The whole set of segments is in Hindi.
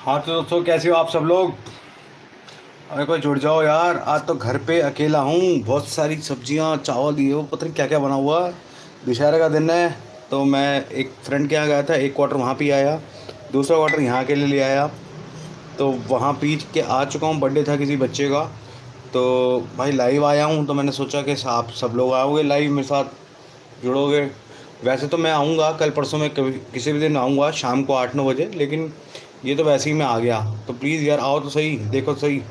हाँ तो दोस्तों, कैसे हो आप सब लोग? अरे, कोई जुड़ जाओ यार। आज तो घर पे अकेला हूँ। बहुत सारी सब्ज़ियाँ, चावल, ये वो, पता नहीं क्या क्या बना हुआ दशहरे का दिन है तो मैं एक फ्रेंड के यहाँ गया था। एक क्वार्टर वहाँ पे आया। दूसरा क्वार्टर यहाँ के लिए ले आया। तो वहाँ पी के आ चुका हूँ। बर्थडे था किसी बच्चे का। तो भाई लाइव आया हूँ तो मैंने सोचा कि आप सब लोग आओगे लाइव मेरे साथ? जुड़ोगे? वैसे तो मैं आऊँगा, कल परसों में कभी किसी भी दिन आऊँगा, शाम को आठ नौ बजे, लेकिन ये तो वैसे ही मैं आ गया। तो प्लीज़ यार, आओ तो सही, देखो तो सही।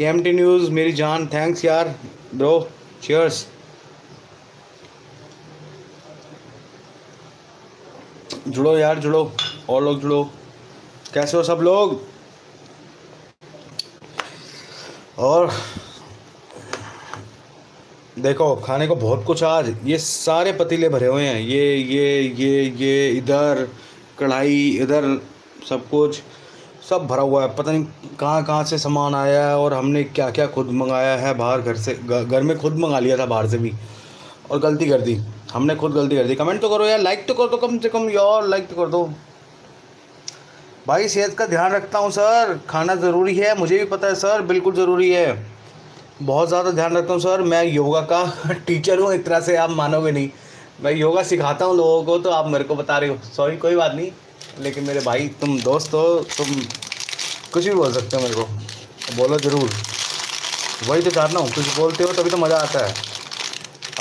एम टी न्यूज़ मेरी जान थैंक्स यार ब्रो चेयर्स जुड़ो यार, जुड़ो, और लोग जुड़ो। कैसे हो सब लोग? और देखो, खाने को बहुत कुछ आज, ये सारे पतीले भरे हुए हैं। ये ये ये ये, इधर, कढ़ाई, इधर सब कुछ, सब भरा हुआ है। पता नहीं कहाँ कहाँ से सामान आया है और हमने क्या क्या खुद मंगाया है बाहर घर से घर में खुद मंगा लिया था बाहर से भी और गलती कर दी। हमने खुद गलती कर दी। कमेंट तो करो यार लाइक तो कर दो कम से कम यार लाइक तो कर दो। भाई सेहत का ध्यान रखता हूँ सर। खाना ज़रूरी है, मुझे भी पता है सर, बिल्कुल ज़रूरी है। बहुत ज़्यादा ध्यान रखता हूँ सर। मैं योगा का टीचर हूँ एक तरह से आप मानोगे नहीं। मैं योगा सिखाता हूँ लोगों को तो आप मेरे को बता रहे हो। सॉरी कोई बात नहीं। लेकिन मेरे भाई, तुम दोस्त हो, तुम कुछ भी बोल सकते हो मेरे को। बोलो ज़रूर। वही तो चाहता हूँ, कुछ बोलते हो तभी तो मज़ा आता है।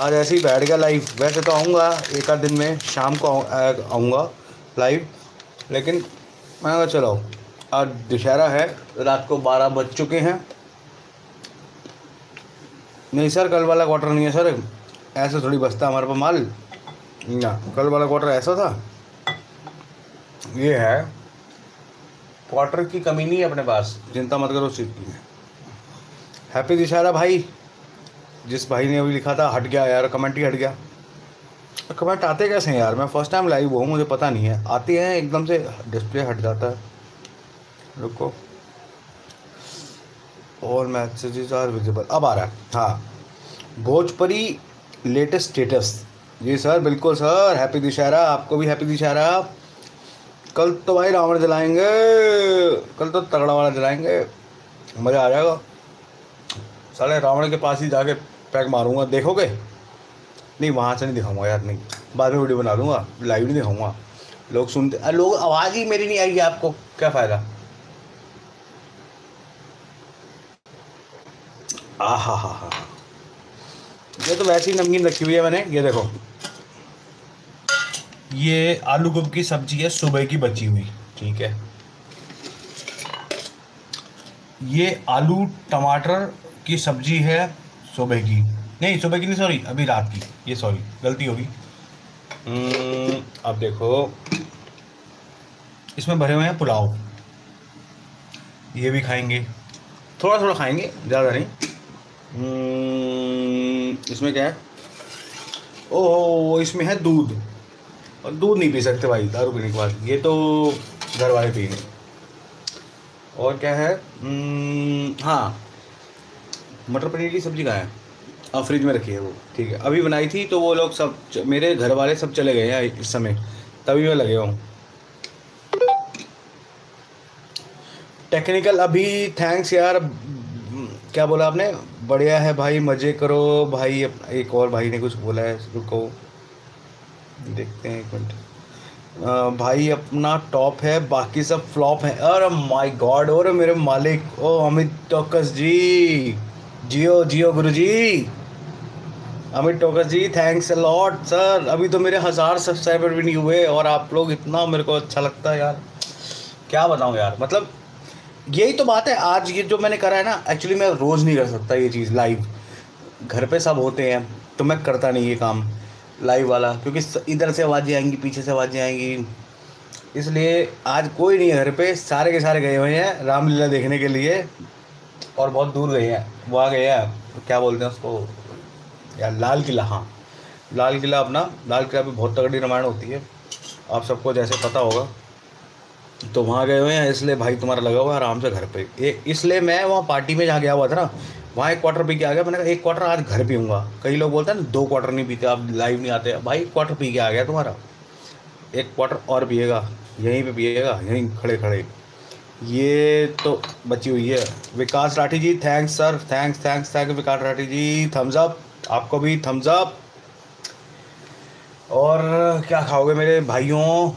आज ऐसे ही बैठ गया लाइव वैसे तो आऊँगा एक आध दिन में, शाम को आऊँगा लाइव लेकिन मैं कहा चलो आज दशहरा है, रात को बारह बज चुके हैं। नहीं सर, कल वाला क्वार्टर नहीं है सर। ऐसे थोड़ी बचता हमारे पास माल। ना, कल वाला क्वार्टर ऐसा था। ये है क्वार्टर की कमी नहीं है अपने पास, चिंता मत करो चीज़ की। हैप्पी दिशारा भाई, जिस भाई ने अभी लिखा था, हट गया यार कमेंट ही हट गया। कमेंट आते कैसे हैं यार? मैं फ़र्स्ट टाइम लाइव हूँ, मुझे पता नहीं है। आते हैं, एकदम से डिस्प्ले हट जाता है। रुको। और मैसेजेस आर विजिबल अब आ रहा है। हाँ। Bhojpuri latest status ji sir, बिल्कुल सर। हैप्पी दिशहरा आपको भी हैप्पी दिशहरा कल तो भाई रावण जलाएँगे, कल तो तगड़ा वाला जलाएँगे। मज़ा आ जाएगा। साले रावण के पास ही जाके पैक मारूँगा, देखोगे? नहीं, वहाँ से नहीं दिखाऊँगा यार, नहीं। बाद में वीडियो बना दूँगा लाइव नहीं दिखाऊँगा। लोग सुनते, अरे लोग, आवाज़ ही मेरी नहीं आएगी आपको, क्या फ़ायदा? आ हा हा हा ये तो वैसे ही नमकीन रखी हुई है मैंने, ये देखो। ये आलू गोभी की सब्ज़ी है सुबह की बची हुई ठीक है। ये आलू टमाटर की सब्ज़ी है सुबह की। नहीं सुबह की नहीं सॉरी अभी रात की ये सॉरी गलती होगी। हम्म, अब देखो इसमें भरे हुए हैं पुलाव। ये भी खाएँगे। थोड़ा थोड़ा खाएँगे ज़्यादा नहीं। हम्म, इसमें क्या है? ओह इसमें है दूध। और दूध नहीं पी सकते भाई दारू पीने के बाद। ये तो घर वाले पिएँगे और क्या है? हम्म, हाँ मटर पनीर की सब्ज़ी कहाँ है। हाँ फ्रिज में रखी है वो ठीक है। अभी बनाई थी तो वो लोग सब मेरे घर वाले सब चले गए हैं इस समय। तभी मैं लगे हूँ। टेक्निकल अभी थैंक्स यार। क्या बोला आपने? बढ़िया है भाई मज़े करो। भाई एक और भाई ने कुछ बोला है रुको। देखते हैं एक मिनट। भाई अपना टॉप है, बाकी सब फ्लॉप है। अरे माय गॉड और मेरे मालिक, ओ अमित टोकस जी। जियो जियो गुरु जी Amit Tokas ji thanks lot sir अभी तो मेरे हज़ार सब्सक्राइबर भी नहीं हुए और आप लोग इतना मेरे को अच्छा लगता है यार। क्या बताऊँ यार मतलब यही तो बात है। आज ये जो मैंने करा है ना एक्चुअली मैं रोज़ नहीं कर सकता ये चीज़ लाइव घर पे सब होते हैं तो मैं करता नहीं ये काम। लाइव वाला, क्योंकि इधर से आवाज़ें आएँगी, पीछे से आवाज़ें आएँगी। इसलिए आज कोई नहीं है घर पे, सारे के सारे गए हुए हैं रामलीला देखने के लिए, और बहुत दूर गए हैं, वहाँ गए हैं। क्या बोलते हैं उसको? यार, लाल किला हाँ। लाल किला अपना, लाल किला भी बहुत तगड़ी रामायण होती है, आप सबको जैसे पता होगा। तो वहाँ गए हुए हैं, इसलिए भाई तुम्हारा लगा हुआ है आराम से घर पे। ये इसलिए मैं वहाँ पार्टी में जहाँ गया हुआ था ना वहाँ एक क्वार्टर पी के आ गया। मैंने कहा, एक क्वार्टर आज घर पीऊँगा। कई लोग बोलते हैं ना, दो क्वार्टर नहीं पीते, आप लाइव नहीं आते। भाई, एक क्वार्टर पी के आ गया तुम्हारा। एक क्वार्टर और पिएगा, यहीं पे पिएगा, यहीं खड़े खड़े। ये तो बची हुई है। Vikas Rathi ji thanks sir thanks thanks thank Vikas Rathi ji. Thumbs up आपको भी थम्स अप और क्या खाओगे मेरे भाइयों?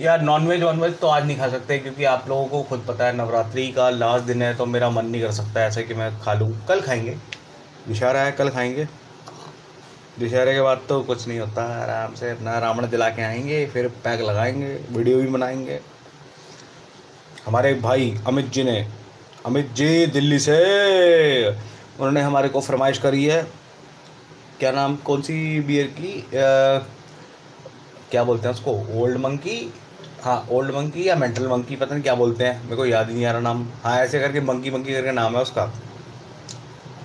यार नॉनवेज वॉनवेज तो आज नहीं खा सकते क्योंकि आप लोगों को खुद पता है नवरात्रि का लास्ट दिन है तो मेरा मन नहीं कर सकता ऐसे कि मैं खा लूँ। कल खाएँगे। इशारा है कल खाएँगे। दशहरे के बाद तो कुछ नहीं होता आराम से अपना रावण दिला के आएँगे फिर पैक लगाएँगे वीडियो भी बनाएँगे। हमारे भाई अमित जी ने अमित जी दिल्ली से उन्होंने हमारे को फरमाइश करी है। क्या नाम कौन सी बियर की? आ, क्या बोलते हैं उसको? ओल्ड मंकी हाँ ओल्ड मंकी या मेंटल मंकी पता नहीं क्या बोलते हैं? मेरे को याद ही नहीं आ रहा नाम। हाँ ऐसे करके मंकी मंकी करके नाम है उसका।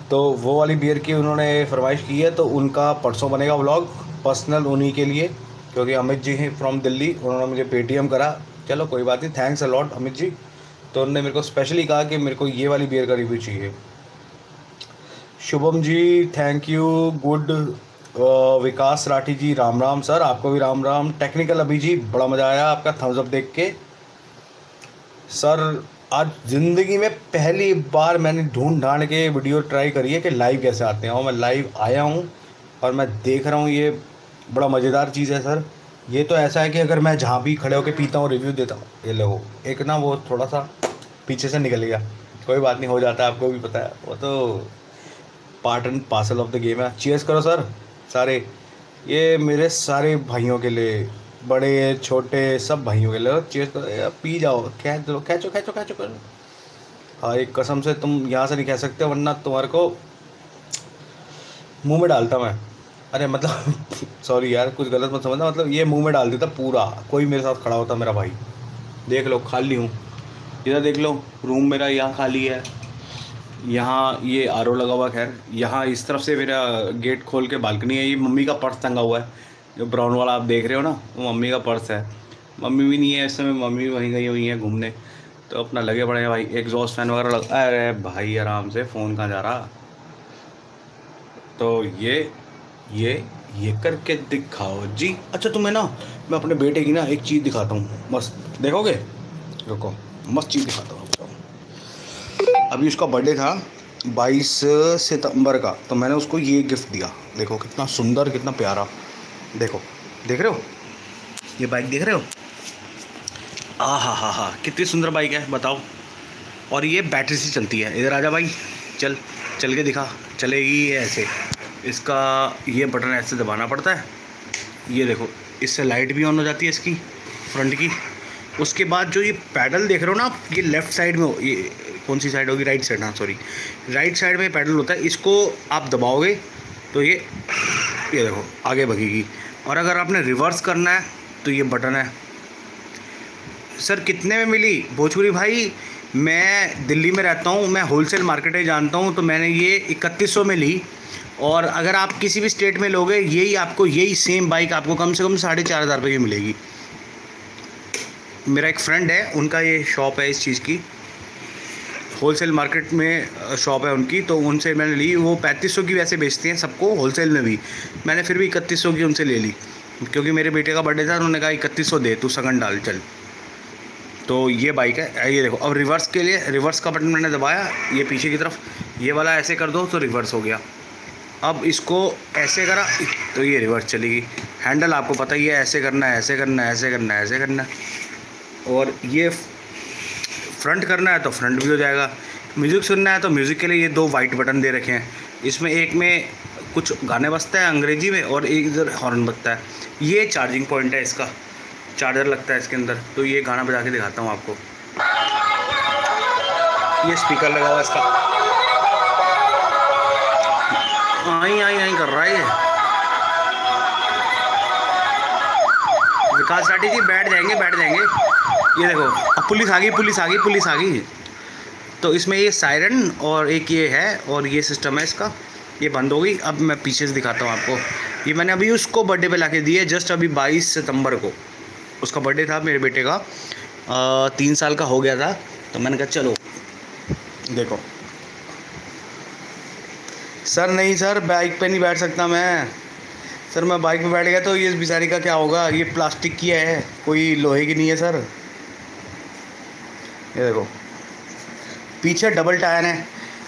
तो वो वाली बियर की उन्होंने फरमाइश की है तो उनका परसों बनेगा व्लॉग पर्सनल उन्हीं के लिए, क्योंकि अमित जी हैं फ्रॉम दिल्ली, उन्होंने मुझे पेटीएम करा। चलो, कोई बात नहीं थैंक्स अलॉट अमित जी। तो उन्होंने मेरे को स्पेशली कहा कि मेरे को ये वाली बियर का रिव्यू चाहिए। Shubham ji thank you good Vikas Rathi ji, Ram Ram sir. आपको भी राम राम। टेक्निकल अभी जी, बड़ा मज़ा आया आपका थम्स अप देख के। सर, आज ज़िंदगी में पहली बार मैंने ढूंढ ढांड के वीडियो ट्राई करी है कि लाइव कैसे आते हैं। और मैं लाइव आया हूँ और मैं देख रहा हूँ, ये बड़ा मज़ेदार चीज़ है सर। ये तो ऐसा है कि अगर मैं जहाँ भी खड़े होकर पीता हूँ रिव्यू देता हूँ, ये लो। एक ना वो थोड़ा सा पीछे से निकल गया। कोई बात नहीं, हो जाता है, आपको भी पता है। वो तो part and parcel of the game है। चेयर्स करो, सर। सारे, ये मेरे सारे भाइयों के लिए, बड़े, छोटे, सब भाइयों के लिए। चेस पी जाओ खैच दो खैचो खैचो खैचो करो। हाँ एक कसम से तुम यहाँ से नहीं कह सकते, वरना तुम्हारे को मुँह में डालता मैं। अरे मतलब सॉरी यार, कुछ गलत मत समझना मतलब ये मुँह में डाल देता पूरा। कोई मेरे साथ खड़ा होता, मेरा भाई। देख लो, खाली हूँ। इधर देख लो, रूम मेरा यहाँ खाली है। यहाँ ये आरओ लगा हुआ खैर। यहाँ इस तरफ़ से मेरा गेट खोल के बालकनी है, ये मम्मी का पर्स टंगा हुआ है। जो ब्राउन वाला आप देख रहे हो ना, वो मम्मी का पर्स है। मम्मी भी नहीं है, इस समय मम्मी भी वहीं गई हुई हैं घूमने। तो अपना लगे पड़े हैं भाई, एग्जॉस्ट फ़ैन वगैरह लग अरे भाई, आराम से फ़ोन कहाँ जा रहा? तो ये ये ये करके दिखाओ जी। अच्छा तुम्हें ना, मैं अपने बेटे की ना एक चीज़ दिखाता हूँ। मस्त, देखोगे? रुको, मस्त चीज़ दिखाता हूँ। अभी उसका बर्थडे था बाईस सितंबर का तो मैंने उसको ये गिफ्ट दिया। देखो कितना सुंदर, कितना प्यारा। देखो, देख रहे हो? ये बाइक देख रहे हो? आ हा हा हा कितनी सुंदर बाइक है, बताओ। और ये बैटरी से चलती है। इधर आजा भाई, चल चल के दिखा। चलेगी ये ऐसे। इसका ये बटन ऐसे दबाना पड़ता है। ये देखो, इससे लाइट भी ऑन हो जाती है इसकी फ्रंट की। उसके बाद जो ये पैडल देख रहे हो ना आप, ये लेफ़्ट साइड में हो, ये कौन सी साइड होगी? राइट साइड हाँ सॉरी राइट साइड में पैडल होता है, इसको आप दबाओगे तो ये ये देखो, आगे भगेगी और अगर आपने रिवर्स करना है तो ये बटन है। सर कितने में मिली? भोजपुरी भाई, मैं दिल्ली में रहता हूँ, मैं होलसेल मार्केट जानता हूँ तो मैंने ये इकतीस में ली। और अगर आप किसी भी स्टेट में लोगे, यही आपको, यही सेम बाइक आपको कम से कम साढ़े चार हज़ार रुपये की मिलेगी। मेरा एक फ्रेंड है, उनका ये शॉप है इस चीज़ की। होलसेल मार्केट में शॉप है उनकी तो उनसे मैंने ली। वो पैंतीस सौ की वैसे बेचते हैं सबको, होलसेल में भी। मैंने फिर भी इकतीस सौ की उनसे ले ली। क्योंकि मेरे बेटे का बर्थडे था उन्होंने कहा, इकतीस सौ दे, तू सगन डाल, चल। तो ये बाइक है ये देखो, अब रिवर्स के लिए, रिवर्स का बटन मैंने दबाया, ये पीछे की तरफ़, ये वाला ऐसे कर दो तो रिवर्स हो गया। अब इसको ऐसे करा तो ये रिवर्स चलेगी। हैंडल आपको पता ही है, ऐसे करना है, ऐसे करना है, ऐसे करना है, ऐसे करना है। और ये फ्रंट करना है तो फ्रंट भी हो जाएगा। म्यूज़िक सुनना है तो म्यूज़िक के लिए ये दो वाइट बटन दे रखे हैं। इसमें एक में कुछ गाने बजता है अंग्रेज़ी में और एक इधर हॉर्न बजता है। ये चार्जिंग पॉइंट है इसका। चार्जर लगता है इसके अंदर। तो ये गाना बजा के दिखाता हूँ आपको। ये स्पीकर लगा हुआ इसका। आई आई आई कर रहा है विकास राठी जी बैठ जाएँगे बैठ जाएँगे। ये देखो अब पुलिस आ गई पुलिस आ गई पुलिस आ गई। तो इसमें ये सायरन और एक ये है और ये सिस्टम है इसका। ये बंद हो गई। अब मैं पीछे से दिखाता हूँ आपको। ये मैंने अभी उसको बर्थडे पे ला के दिए जस्ट अभी 22 सितंबर को। उसका बर्थडे था मेरे बेटे का। आ, तीन साल का हो गया था। तो मैंने कहा चलो देखो। सर नहीं सर बाइक पे नहीं बैठ सकता मैं। सर, मैं बाइक पे बैठ गया तो ये बिचारी का क्या होगा? ये प्लास्टिक की है, कोई लोहे की नहीं है सर। ये देखो। पीछे डबल टायर है।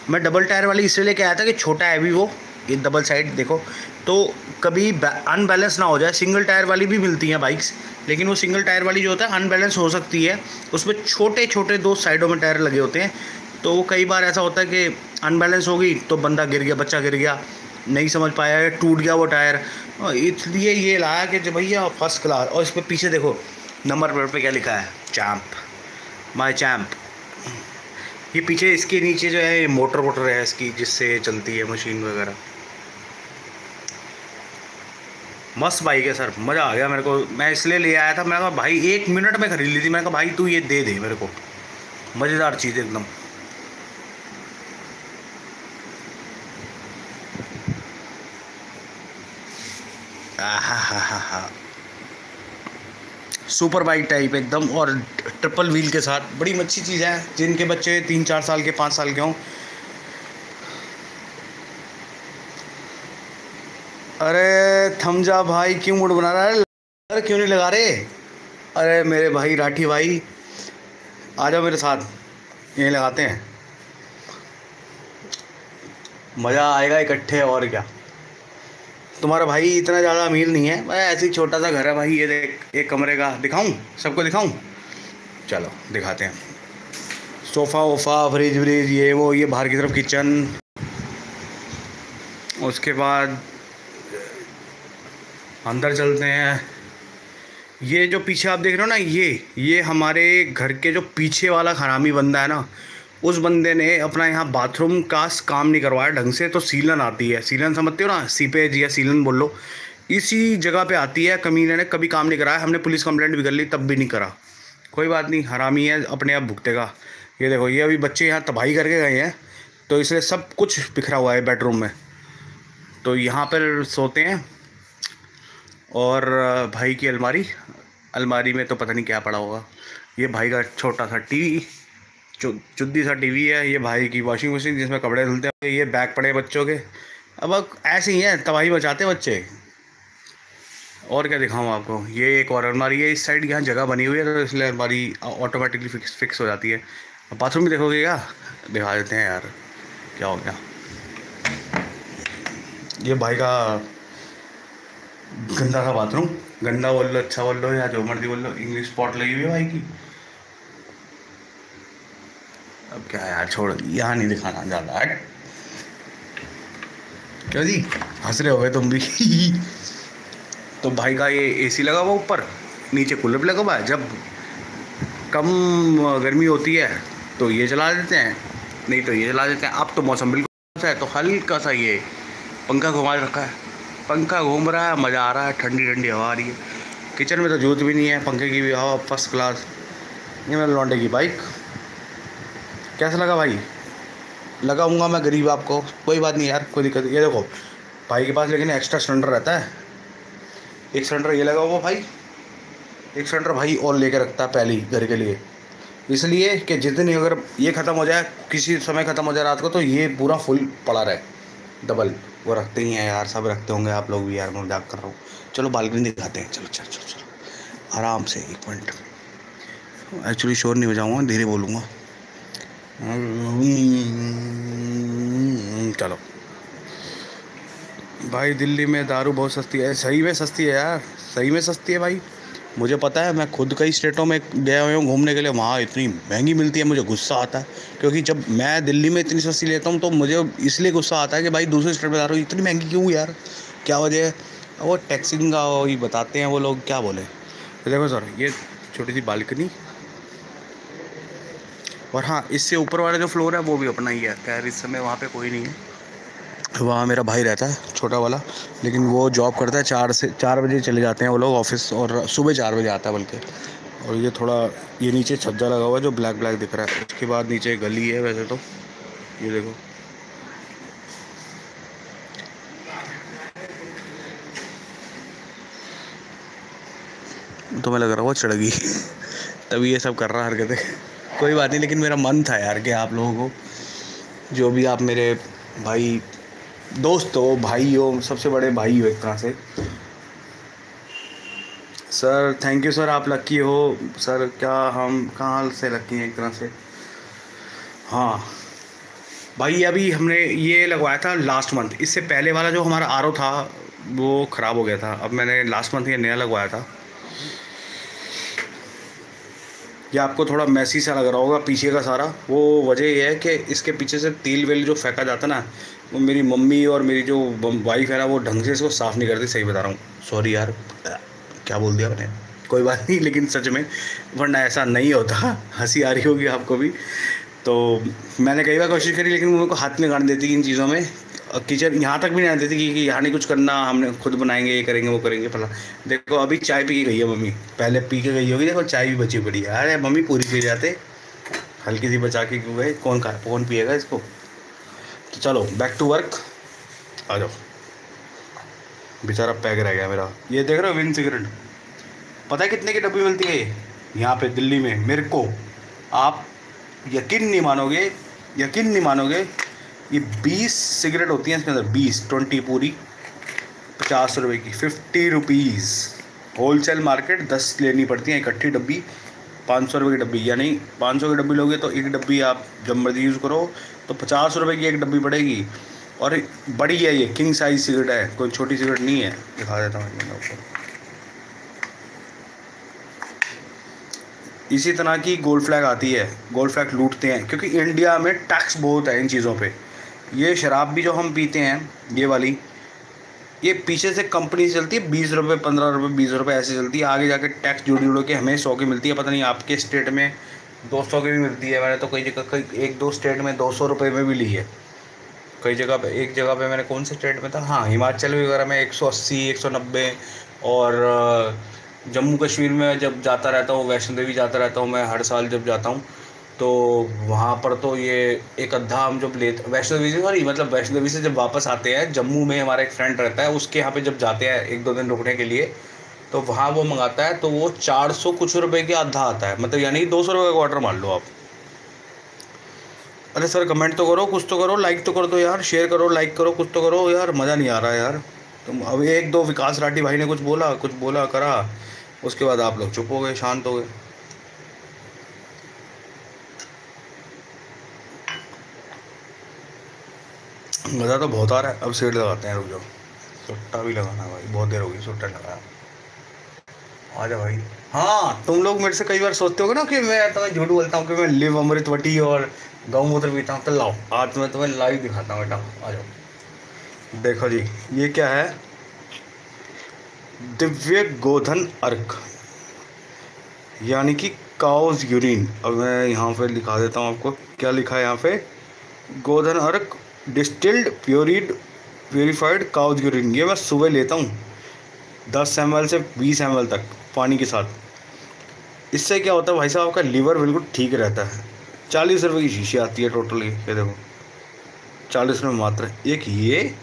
मैं डबल टायर वाली इसलिए लेके आया था कि छोटा है भी वो, ये डबल साइड देखो। तो कभी अनबैलेंस ना हो जाए। सिंगल टायर वाली भी मिलती हैं बाइक्स लेकिन वो सिंगल टायर वाली जो होता है अनबैलेंस हो सकती है। उसमें छोटे छोटे दो साइडों में टायर लगे होते हैं। तो वो कई बार ऐसा होता है कि अनबैलेंस होगी तो बंदा गिर गया, बच्चा गिर गया, नहीं समझ पाया, टूट गया वो टायर इसलिए ये लाया कि जो भैया फ़र्स्ट क्लास और इस पर पीछे देखो नंबर प्लेट पे क्या लिखा है? चैम्प माई चैम्प ये पीछे इसके नीचे जो है मोटर वोटर है इसकी, जिससे चलती है मशीन वगैरह। मस्त बाइक है सर, मज़ा आ गया मेरे को। मैं इसलिए ले आया था, मैंने कहा, भाई, एक मिनट में ख़रीद ली थी। मैंने कहा, भाई, तू ये दे दे मेरे को। मज़ेदार चीज़ एकदम हा हा हा हा सुपर बाइक टाइप एकदम, और ट्रिपल व्हील के साथ बड़ी अच्छी चीज़ है, जिनके बच्चे तीन चार साल के, पाँच साल के हों। अरे, थम जा भाई, क्यों मूड बना रहा है? अरे, क्यों नहीं लगा रहे? अरे, मेरे भाई, राठी भाई, आ जाओ मेरे साथ। यहीं लगाते हैं। मज़ा आएगा इकट्ठे और क्या। तुम्हारा भाई इतना ज़्यादा अमीर नहीं है। मैं ऐसे ही छोटा सा घर है भाई, ये देख, एक कमरे का। दिखाऊँ? सबको दिखाऊँ? चलो, दिखाते हैं। सोफ़ा वोफ़ा, फ्रिज व्रिज, ये वो, ये बाहर की तरफ़ किचन। उसके बाद अंदर चलते हैं। ये जो पीछे आप देख रहे हो ना, ये ये हमारे घर के जो पीछे वाला खरामी बंदा है ना उस बंदे ने अपना यहाँ बाथरूम का काम नहीं करवाया ढंग से तो सीलन आती है। सीलन समझते हो ना? सीपेज या सीलन बोल लो। इसी जगह पे आती है, कमीने ने कभी काम नहीं कराया, हमने पुलिस कंप्लेंट भी कर ली, तब भी नहीं करा। कोई बात नहीं, हरामी है, अपने आप भुगतेगा। ये देखो, ये अभी बच्चे यहाँ तबाही करके गए हैं तो इसलिए सब कुछ बिखरा हुआ है बेडरूम में। तो यहाँ पर सोते हैं, और भाई की अलमारी अलमारी में तो पता नहीं क्या पड़ा होगा। ये भाई का छोटा सा टीवी चुद्दी सा टीवी है, ये भाई की वॉशिंग मशीन जिसमें कपड़े धुलते हैं, ये बैग पड़े बच्चों के। अब ऐसे ही हैं, तबाही मचाते बच्चे। और क्या दिखाऊँ आपको, ये एक और अलमारी है, इस साइड यहाँ जगह बनी हुई है तो इसलिए अलमारी ऑटोमेटिकली फिक्स फिक्स हो जाती है। बाथरूम भी देखोगे क्या? दिखा देते हैं यार, क्या हो गया। ये भाई का गंदा सा बाथरूम गंदा बोल लो अच्छा बोल लो, या जो मर्ज़ी बोल लो इंग्लिश स्पॉट लगी हुई है भाई की। अब क्या यार, छोड़, यहाँ नहीं दिखाना ज़्यादा। है क्यों जी, हंस रहे हो गए तुम भी? तो भाई का ये एसी लगा हुआ ऊपर, नीचे कूलर भी लगा हुआ है। जब कम गर्मी होती है तो ये चला देते हैं। नहीं तो ये चला देते हैं। अब तो मौसम बिल्कुल है तो हल्का सा ये पंखा घुमा रखा है। पंखा घूम रहा है, मज़ा आ रहा है, ठंडी ठंडी हवा आ रही है। किचन में तो जूत भी नहीं है, पंखे की भी हवा फ़र्स्ट क्लास ये मेरे लौंडे की बाइक कैसा लगा भाई? लगाऊँगा मैं गरीब आपको, कोई बात नहीं यार, कोई दिक्कत ये देखो, भाई के पास लेकिन एक्स्ट्रा सिलेंडर रहता है। एक सिलेंडर ये लगा हुआ भाई। एक सिलेंडर भाई और लेके रखता है पहले, घर के लिए। इसलिए कि जिस दिन अगर ये ख़त्म हो जाए, किसी समय ख़त्म हो जाए रात को तो ये पूरा फुल पड़ा रहे। डबल वो रखते ही हैं यार, सब रखते होंगे, आप लोग भी यार मैं मज़ाक कर रहा हूँ। चलो, बालकनी दिखाते हैं। चलो चलो चलो चलो। आराम से, एक मिनट। एक्चुअली शोर नहीं हो जाऊँगा, धीरे बोलूँगा। चलो। भाई, दिल्ली में दारू बहुत सस्ती है। सही में सस्ती है यार। सही में सस्ती है भाई। मुझे पता है, मैं खुद कई स्टेटों में गया हुआ हूँ घूमने के लिए। वहाँ इतनी महँगी मिलती है, मुझे गुस्सा आता है। क्योंकि जब मैं दिल्ली में इतनी सस्ती लेता हूँ तो मुझे इसलिए गुस्सा आता है कि भाई, दूसरे स्टेट में दारू इतनी महँगी क्यों यार? क्या वजह है? वो टैक्सिंग का वही बताते हैं वो लोग, क्या बोले? देखो सर, ये छोटी सी बालकनी और हाँ इससे ऊपर वाला जो फ्लोर है, वो भी अपना ही है। खैर, इस समय वहाँ पे कोई नहीं है। वहाँ मेरा भाई रहता है, छोटा वाला। लेकिन वो जॉब करता है, चार से, चार बजे चले जाते हैं वो लोग ऑफ़िस और सुबह चार बजे आता है बल्कि। और ये थोड़ा, ये नीचे छज्जा लगा हुआ है, जो ब्लैक ब्लैक दिख रहा है। उसके बाद नीचे गली है वैसे तो। ये देखो। तो मैं लग रहा वो चढ़ गई। तभी ये सब कर रहा हरकतें। कोई बात नहीं, लेकिन मेरा मन था यार कि आप लोगों को, जो भी आप मेरे भाई दोस्त हो, भाई हो, सबसे बड़े भाई हो एक तरह से। सर थैंक यू सर, आप लक्की हो। सर, क्या हम कहाँ से लक्की हैं एक तरह से? हाँ। भाई, अभी हमने ये लगवाया था लास्ट मंथ इससे पहले वाला जो हमारा आरओ था, वो ख़राब हो गया था। अब मैंने लास्ट मंथ ये नया लगवाया था। ये आपको थोड़ा मैसी सा लग रहा होगा पीछे का सारा। वो वजह ये है कि इसके पीछे से तेल वेल जो फेंका जाता ना, वो मेरी मम्मी और मेरी जो वाइफ है ना, वो ढंग से इसको साफ़ नहीं करती, सही बता रहा हूँ। सॉरी यार, क्या बोल दिया मैंने? कोई बात नहीं, लेकिन सच में, वरना ऐसा नहीं होता। हँसी आ रही होगी आपको भी। तो मैंने कई बार कोशिश करी, लेकिन मेरे को हाथ में गाड़ देती इन चीज़ों में। किचन यहाँ तक भी नहीं आती थी कि यहाँ नहीं कुछ करना, हमने खुद बनाएँगे, ये करेंगे, वो करेंगे, फला। देखो, अभी चाय पी के गई है मम्मी। पहले पी के गई होगी, देखो, चाय भी बची पड़ी है। अरे, मम्मी पूरी पी जाते। हल्की सी बचा के क्यों गए? कौन खा, कौन पिएगा इसको? तो चलो बैक टू वर्क आ जाओ। बेचारा पैक रह गया मेरा। ये देख रहे हो विन सिगरेट पता है कितने की डब्बी मिलती है? यहाँ पे, दिल्ली में, मेरे को। आप यकीन नहीं मानोगे, यकीन नहीं मानोगे ये बीस सिगरेट होती हैं इसके अंदर, बीस, ट्वेंटी पूरी, पचास रुपए की, fifty rupees wholesale market दस लेनी पड़ती हैं, इकट्ठी डब्बी, पाँच सौ रुपये की डब्बी। यानी पाँच सौ की डब्बी लोगे तो एक डब्बी आप जब मर्ज़ी यूज़ करो तो पचास रुपये की एक डब्बी पड़ेगी। और बड़ी है ये, किंग साइज़ सिगरेट है, कोई छोटी सिगरेट नहीं है। दिखा देता हूँ इसी तरह की गोल्ड फ्लैग आती है, गोल्ड फ्लैग लूटते हैं, क्योंकि इंडिया में टैक्स बहुत है इन चीज़ों पे। ये शराब भी जो हम पीते हैं, ये वाली, ये पीछे से कंपनी से चलती है, बीस रुपये पंद्रह रुपये बीस रुपये ऐसे चलती है। आगे जाके टैक्स जुड़ी जुड़ के हमें सौ की मिलती है, पता नहीं आपके स्टेट में दो सौ की भी मिलती है। मैंने तो कई जगह, कई, एक दो स्टेट में दो सौ रुपये में भी ली है। कई जगह पे, एक जगह पे मैंने कौन से स्टेट में था? हाँ हिमाचल वगैरह में एक सौ अस्सी, एक सौ नब्बे और, जम्मू कश्मीर में जब जाता रहता हूँ, वैष्णो देवी जाता रहता हूँ मैं, हर साल जब जाता हूँ तो वहाँ पर तो ये एक अद्धा हम जब लेते वैष्णो देवी से सॉरी मतलब वैष्णो देवी से जब वापस आते हैं, जम्मू में हमारा एक फ्रेंड रहता है, उसके यहाँ पे जब जाते हैं एक दो दिन रुकने के लिए तो वहाँ वो मंगाता है तो वो चार सौ कुछ रुपए के आधा आता है। मतलब यानी दो सौ रुपये का ऑर्डर मान लो आप। अरे सर कमेंट तो करो, कुछ तो करो लाइक तो कर दो यार शेयर करो लाइक करो, कुछ तो करो, यार, मज़ा नहीं आ रहा यार। तुम अब एक दो विकास राठी भाई ने कुछ बोला कुछ बोला, करा, उसके बाद आप लोग चुप हो गए, शांत हो गए। मज़ा तो बहुत आ रहा है। अब सीट लगाते हैं, रुक जाओ। सुट्टा भी लगाना भाई, बहुत देर हो गई, सुट्टा लगाया। आ जा भाई। हाँ तुम लोग मेरे से कई बार सोचते हो ना कि मैं तुम्हें झूठ बोलता हूँ, कि मैं लिव अमृत वटी और गौमूत्र पीता हूँ। तो लाओ, आज मैं तुम्हें लाइव दिखाता हूँ बेटा। आ जाओ। देखो जी, ये क्या है? दिव्य गोधन अर्क यानी कि काउज यूरिन अब मैं यहाँ पे लिखा देता हूँ आपको। क्या लिखा है यहाँ पे? Godhan Ark distilled, purified, purified cow's urine ये मैं सुबह लेता हूँ, दस एम से बीस एम तक पानी के साथ। इससे क्या होता है, भाई साहब, आपका लीवर बिल्कुल ठीक रहता है। चालीस रुपये की शीशी आती है टोटल, ये देखो। चालीस रुपये मात्र, एक ये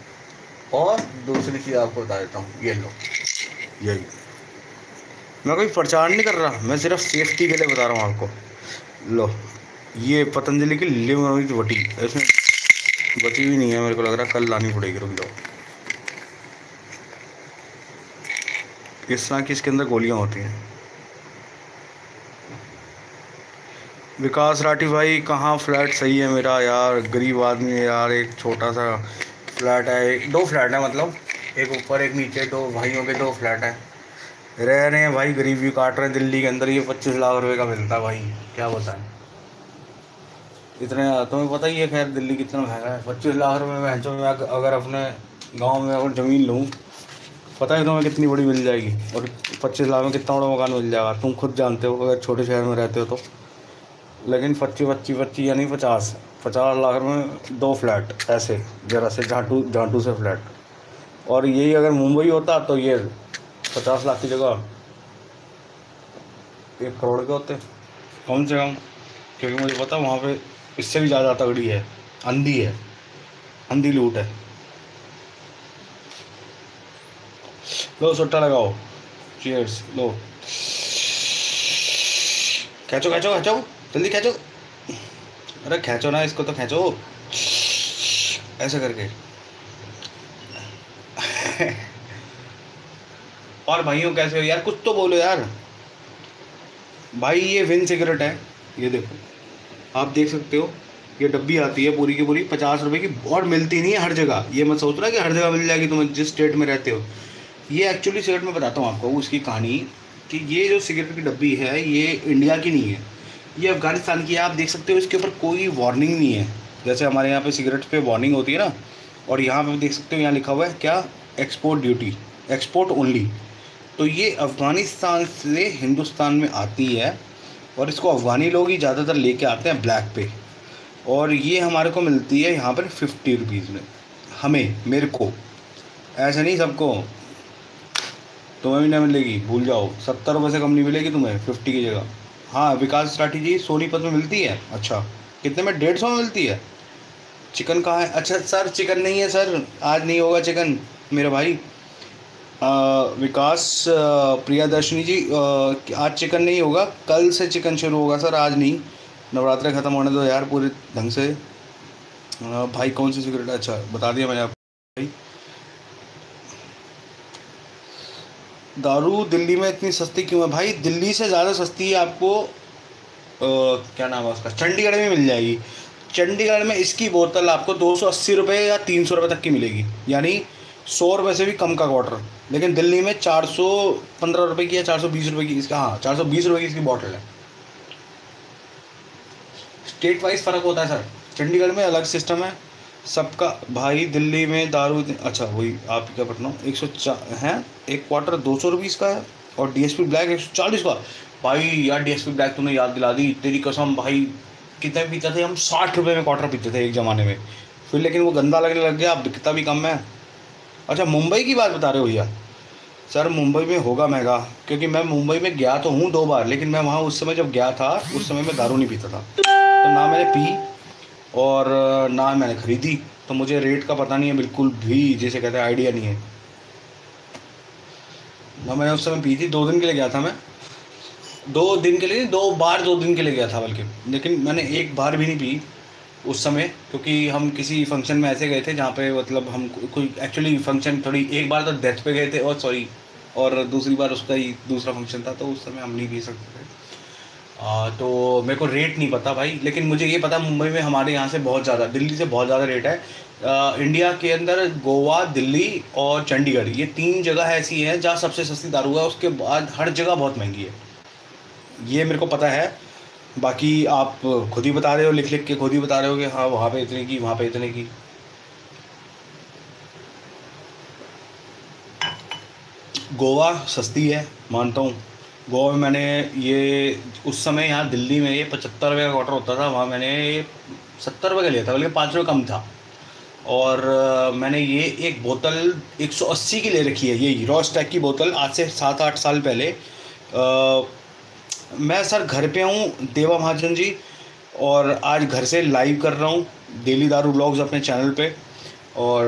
और दूसरी चीज़ आपको बता देता हूँ, ये लो, यही। मैं कोई प्रचार नहीं कर रहा, मैं सिर्फ़ सेफ्टी के लिए बता रहा हूँ आपको। लो, ये पतंजलि की लिवर वटी इसमें बची हुई नहीं है, मेरे को लग रहा है कल लानी पड़ेगी रुक जाओ। इस तरह की इसके अंदर गोलियाँ होती हैं। विकास राठी भाई, कहाँ फ्लैट सही है मेरा? यार, गरीब आदमी है यार, एक छोटा सा फ्लैट है, एक, दो फ्लैट है मतलब एक ऊपर, एक नीचे, दो भाइयों के दो फ्लैट है। रह रहे हैं भाई, गरीबी काट रहे हैं दिल्ली के अंदर, ये पच्चीस लाख रुपए का मिलता है भाई, क्या बताएँ? इतने, तुम्हें पता ही है खैर दिल्ली कितना महँगा है। पच्चीस लाख रुपये में में अगर अपने गाँव में अगर ज़मीन लूँ, पता है तुम्हें कितनी बड़ी मिल जाएगी। और पच्चीस लाख में कितना बड़ा मकान मिल जाएगा। तुम खुद जानते हो, अगर छोटे शहर में रहते हो तो। लेकिन पच्चीस पच्चीस पच्चीस यानी पचास। पचास लाख में दो फ्लैट, ऐसे, ज़रा से झाटू झाटू से फ्लैट। और यही अगर मुंबई होता तो ये पचास लाख की जगह एक करोड़ के होते। कम से कम, क्योंकि मुझे पता वहाँ पे इससे भी ज़्यादा तगड़ी है। अंधी है। अंधी लूट है। लो, सुट्टा लगाओ। चीयर्स लो। खींचो खींचो खींचो। जल्दी खींचो। अरे, खींचो ना इसको तो खींचो। ऐसे करके। और भाइयों, कैसे हो? यार, कुछ तो बोलो यार। भाई, ये विन सिगरेट है। ये देखो। आप देख सकते हो, ये डब्बी आती है पूरी की पूरी, पचास रुपए की और मिलती नहीं है हर जगह। ये मत सोच रहा कि हर जगह मिल जाएगी तुम जिस स्टेट में रहते हो। ये एक्चुअली सिगरेट में बताता हूँ आपको उसकी कहानी कि ये जो सिगरेट की डब्बी है, ये इंडिया की नहीं है। ये अफ़गानिस्तान की है, आप देख सकते हो, इसके ऊपर कोई वार्निंग नहीं है। जैसे हमारे यहाँ पे सिगरेट पे वार्निंग होती है ना, और यहाँ पे देख सकते हो, यहाँ लिखा हुआ है, क्या? एक्सपोर्ट ड्यूटी एक्सपोर्ट ओनली तो ये अफ़गानिस्तान से हिंदुस्तान में आती है और इसको अफ़गानी लोग ही ज़्यादातर लेके आते हैं ब्लैक पे। और ये हमारे को मिलती है यहाँ पर फिफ्टी रुपीज़ में। हमें, मेरे को। ऐसा नहीं सबको। तुम्हें भी नहीं मिलेगी, भूल जाओ। सत्तर रुपये से कम नहीं मिलेगी तुम्हें फिफ्टी की जगह। हाँ विकास राठी जी सोनीपत में मिलती है। अच्छा। कितने में? डेढ़ सौ में मिलती है। चिकन कहाँ है? अच्छा सर, चिकन नहीं है, सर। आज नहीं होगा चिकन, मेरे भाई। विकास प्रियादर्शनी जी आज चिकन नहीं होगा कल से चिकन शुरू होगा सर आज नहीं। नवरात्रे ख़त्म होने दो यार पूरे ढंग से। भाई कौन सी सिगरेट अच्छा बता दिया मैंने आपको। भाई। दारू दिल्ली में इतनी सस्ती क्यों है? भाई दिल्ली से ज़्यादा सस्ती आपको आ, क्या नाम है उसका? चंडीगढ़ में मिल जाएगी। चंडीगढ़ में इसकी बोतल आपको दो सौ अस्सी रुपये या तीन सौ रुपये तक की मिलेगी। यानी सौ रुपये से भी कम का क्वार्टर लेकिन दिल्ली में चार सौ पंद्रह रुपये की या चार सौ बीस रुपये की इसका हाँ चार सौ बीस रुपये की इसकी बॉटल है। स्टेट वाइज फ़र्क होता है सर चंडीगढ़ में अलग सिस्टम है। सबका भाई दिल्ली में दारू अच्छा वही आप क्या पटना एक सौ चार हैं? एक क्वार्टर दो सौ रुपीज़ का है। और डी एस पी ब्लैक एक सौ चालीस का। भाई यार डी एस पी ब्लैक तूने याद दिला दी। तेरी कसम, भाई, कितने पीते थे हम? साठ रुपये में क्वार्टर पीते थे एक ज़माने में। फिर लेकिन वो गंदा लगने लग गया। अब बिकता भी कम है। अच्छा मुंबई की बात बता रहे हो भैया? सर, मुंबई में होगा महँगा, क्योंकि मैं मुंबई में गया तो हूँ दो बार, लेकिन मैं वहाँ उस समय जब गया था, उस समय मैं दारू नहीं पीता था। तो ना मैंने पी, और ना मैंने ख़रीदी। तो मुझे रेट का पता नहीं है, बिल्कुल भी जैसे कहते हैं आइडिया नहीं है। ना मैंने उस समय पी थी, दो दिन के लिए गया था मैं। दो दिन के लिए दो बार दो दिन के लिए गया था बल्कि। लेकिन मैंने एक बार भी नहीं पी। उस समय क्योंकि हम किसी फ़ंक्शन में ऐसे गए थे जहाँ पे मतलब हम कोई एक्चुअली फ़ंक्शन थोड़ी एक बार तो डेथ पे गए थे और सॉरी और दूसरी बार उसका ही दूसरा फ़ंक्शन था तो उस समय हम नहीं पी सकते थे। आ, तो मेरे को रेट नहीं पता भाई लेकिन मुझे ये पता मुंबई में हमारे यहाँ से बहुत ज़्यादा दिल्ली से बहुत ज़्यादा रेट है। आ, इंडिया के अंदर गोवा दिल्ली और चंडीगढ़ ये तीन जगह ऐसी हैं जहाँ सबसे सस्ती दारू है उसके बाद हर जगह बहुत महँगी है। ये मेरे को पता है। बाकी आप खुद ही बता रहे हो लिख लिख के खुद ही बता रहे हो कि हाँ वहाँ पे इतने की वहाँ पे इतने की? गोवा सस्ती है मानता हूँ। गोवा में मैंने ये उस समय यहाँ दिल्ली में ये पचहत्तर रुपये का क्वार्टर होता था वहाँ मैंने ये सत्तर रुपये का लिया था बल्कि पाँच रुपये कम था। और मैंने ये एक बोतल 180 की ले रखी है ये रॉ स्टैक की बोतल आज से सात आठ साल पहले। आ, मैं सर घर पे हूँ, देवा महाजन जी, और आज घर से लाइव कर रहा हूँ डेली दारू ब्लॉग्स अपने चैनल पे। और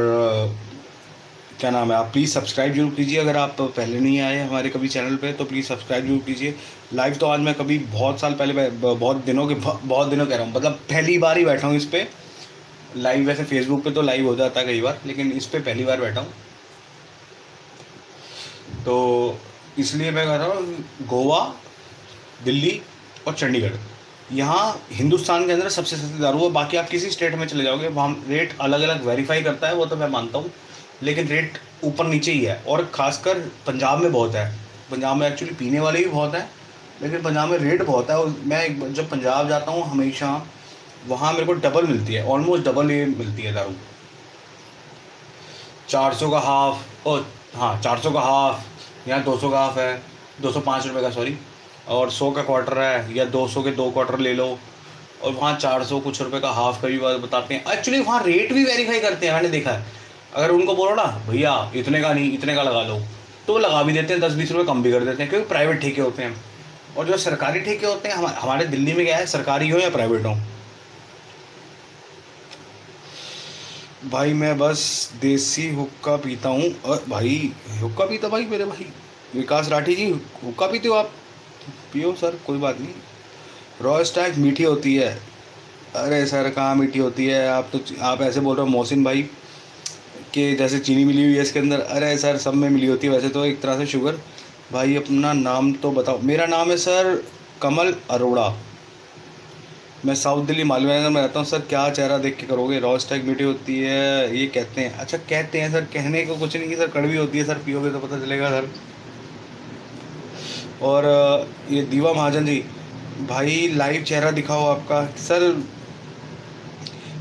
क्या नाम है, आप प्लीज़ सब्सक्राइब ज़रूर कीजिए, अगर आप पहले नहीं आए हमारे कभी चैनल पे तो प्लीज़ सब्सक्राइब ज़रूर कीजिए। लाइव तो आज मैं कभी बहुत साल पहले बहुत दिनों के बहुत दिनों कह रहा हूँ मतलब पहली बार ही बैठा हूँ इस पर लाइव वैसे फेसबुक पे तो लाइव हो जाता है कई बार, लेकिन इस पर पहली बार बैठा हूँ। तो इसलिए मैं कह रहा हूँ, गोवा दिल्ली और चंडीगढ़। यहाँ हिंदुस्तान के अंदर सबसे सस्ती दारू है, बाकी आप किसी स्टेट में चले जाओगे, वहाँ रेट अलग अलग वेरीफाई करता है, वो तो मैं मानता हूँ, लेकिन रेट ऊपर नीचे ही है, और ख़ासकर पंजाब में बहुत है। पंजाब में एक्चुअली पीने वाले भी बहुत हैं, लेकिन पंजाब में रेट बहुत है, और मैं जब पंजाब जाता हूँ, हमेशा वहाँ मेरे को डबल मिलती है ऑलमोस्ट डबल ये मिलती है दारू। चार सौ का हाफ़ ओ हाँ चार सौ का हाफ़ यहाँ दो सौ का हाफ़ है, दो सौ पाँच रुपये का सॉरी और सौ का क्वार्टर है, या दो सौ के दो क्वार्टर ले लो। और वहाँ चार सौ कुछ रुपये का हाफ़ का भी बताते हैं। एक्चुअली वहाँ रेट भी वेरीफाई करते हैं, मैंने देखा है। अगर उनको बोलो ना, भैया, इतने का नहीं, इतने का लगा लो। तो लगा भी देते हैं, दस बीस रुपये कम भी कर देते हैं, क्योंकि प्राइवेट ठेके होते हैं। और जो सरकारी ठेके होते हैं हमारे दिल्ली में क्या है, सरकारी हो या प्राइवेट हो? भाई, मैं बस देसी हुक्का पीता हूँ। और भाई, हुक्का पीता भाई मेरे भाई? विकास राठी जी, हुक्का पीते हो आप? पियो, सर, कोई बात नहीं। रॉ स्टैक मीठी होती है। अरे, सर, कहाँ मीठी होती है? आप तो आप ऐसे बोल रहे हो, मोहसिन भाई, कि जैसे चीनी मिली हुई है इसके अंदर। अरे, सर, सब में मिली होती है। वैसे तो एक तरह से शुगर। भाई, अपना नाम तो बताओ। मेरा नाम है, सर, कमल अरोड़ा। मैं साउथ दिल्ली, मालवीय नगर में रहता हूँ। सर, क्या चेहरा देख के करोगे? रॉस टैग मीठी होती है, ये कहते हैं। अच्छा कहते हैं, सर, कहने को कुछ नहीं कि, सर, कड़वी होती है। सर, पियोगे तो पता चलेगा, सर। और ये दीवा महाजन जी, भाई लाइव चेहरा दिखाओ आपका। सर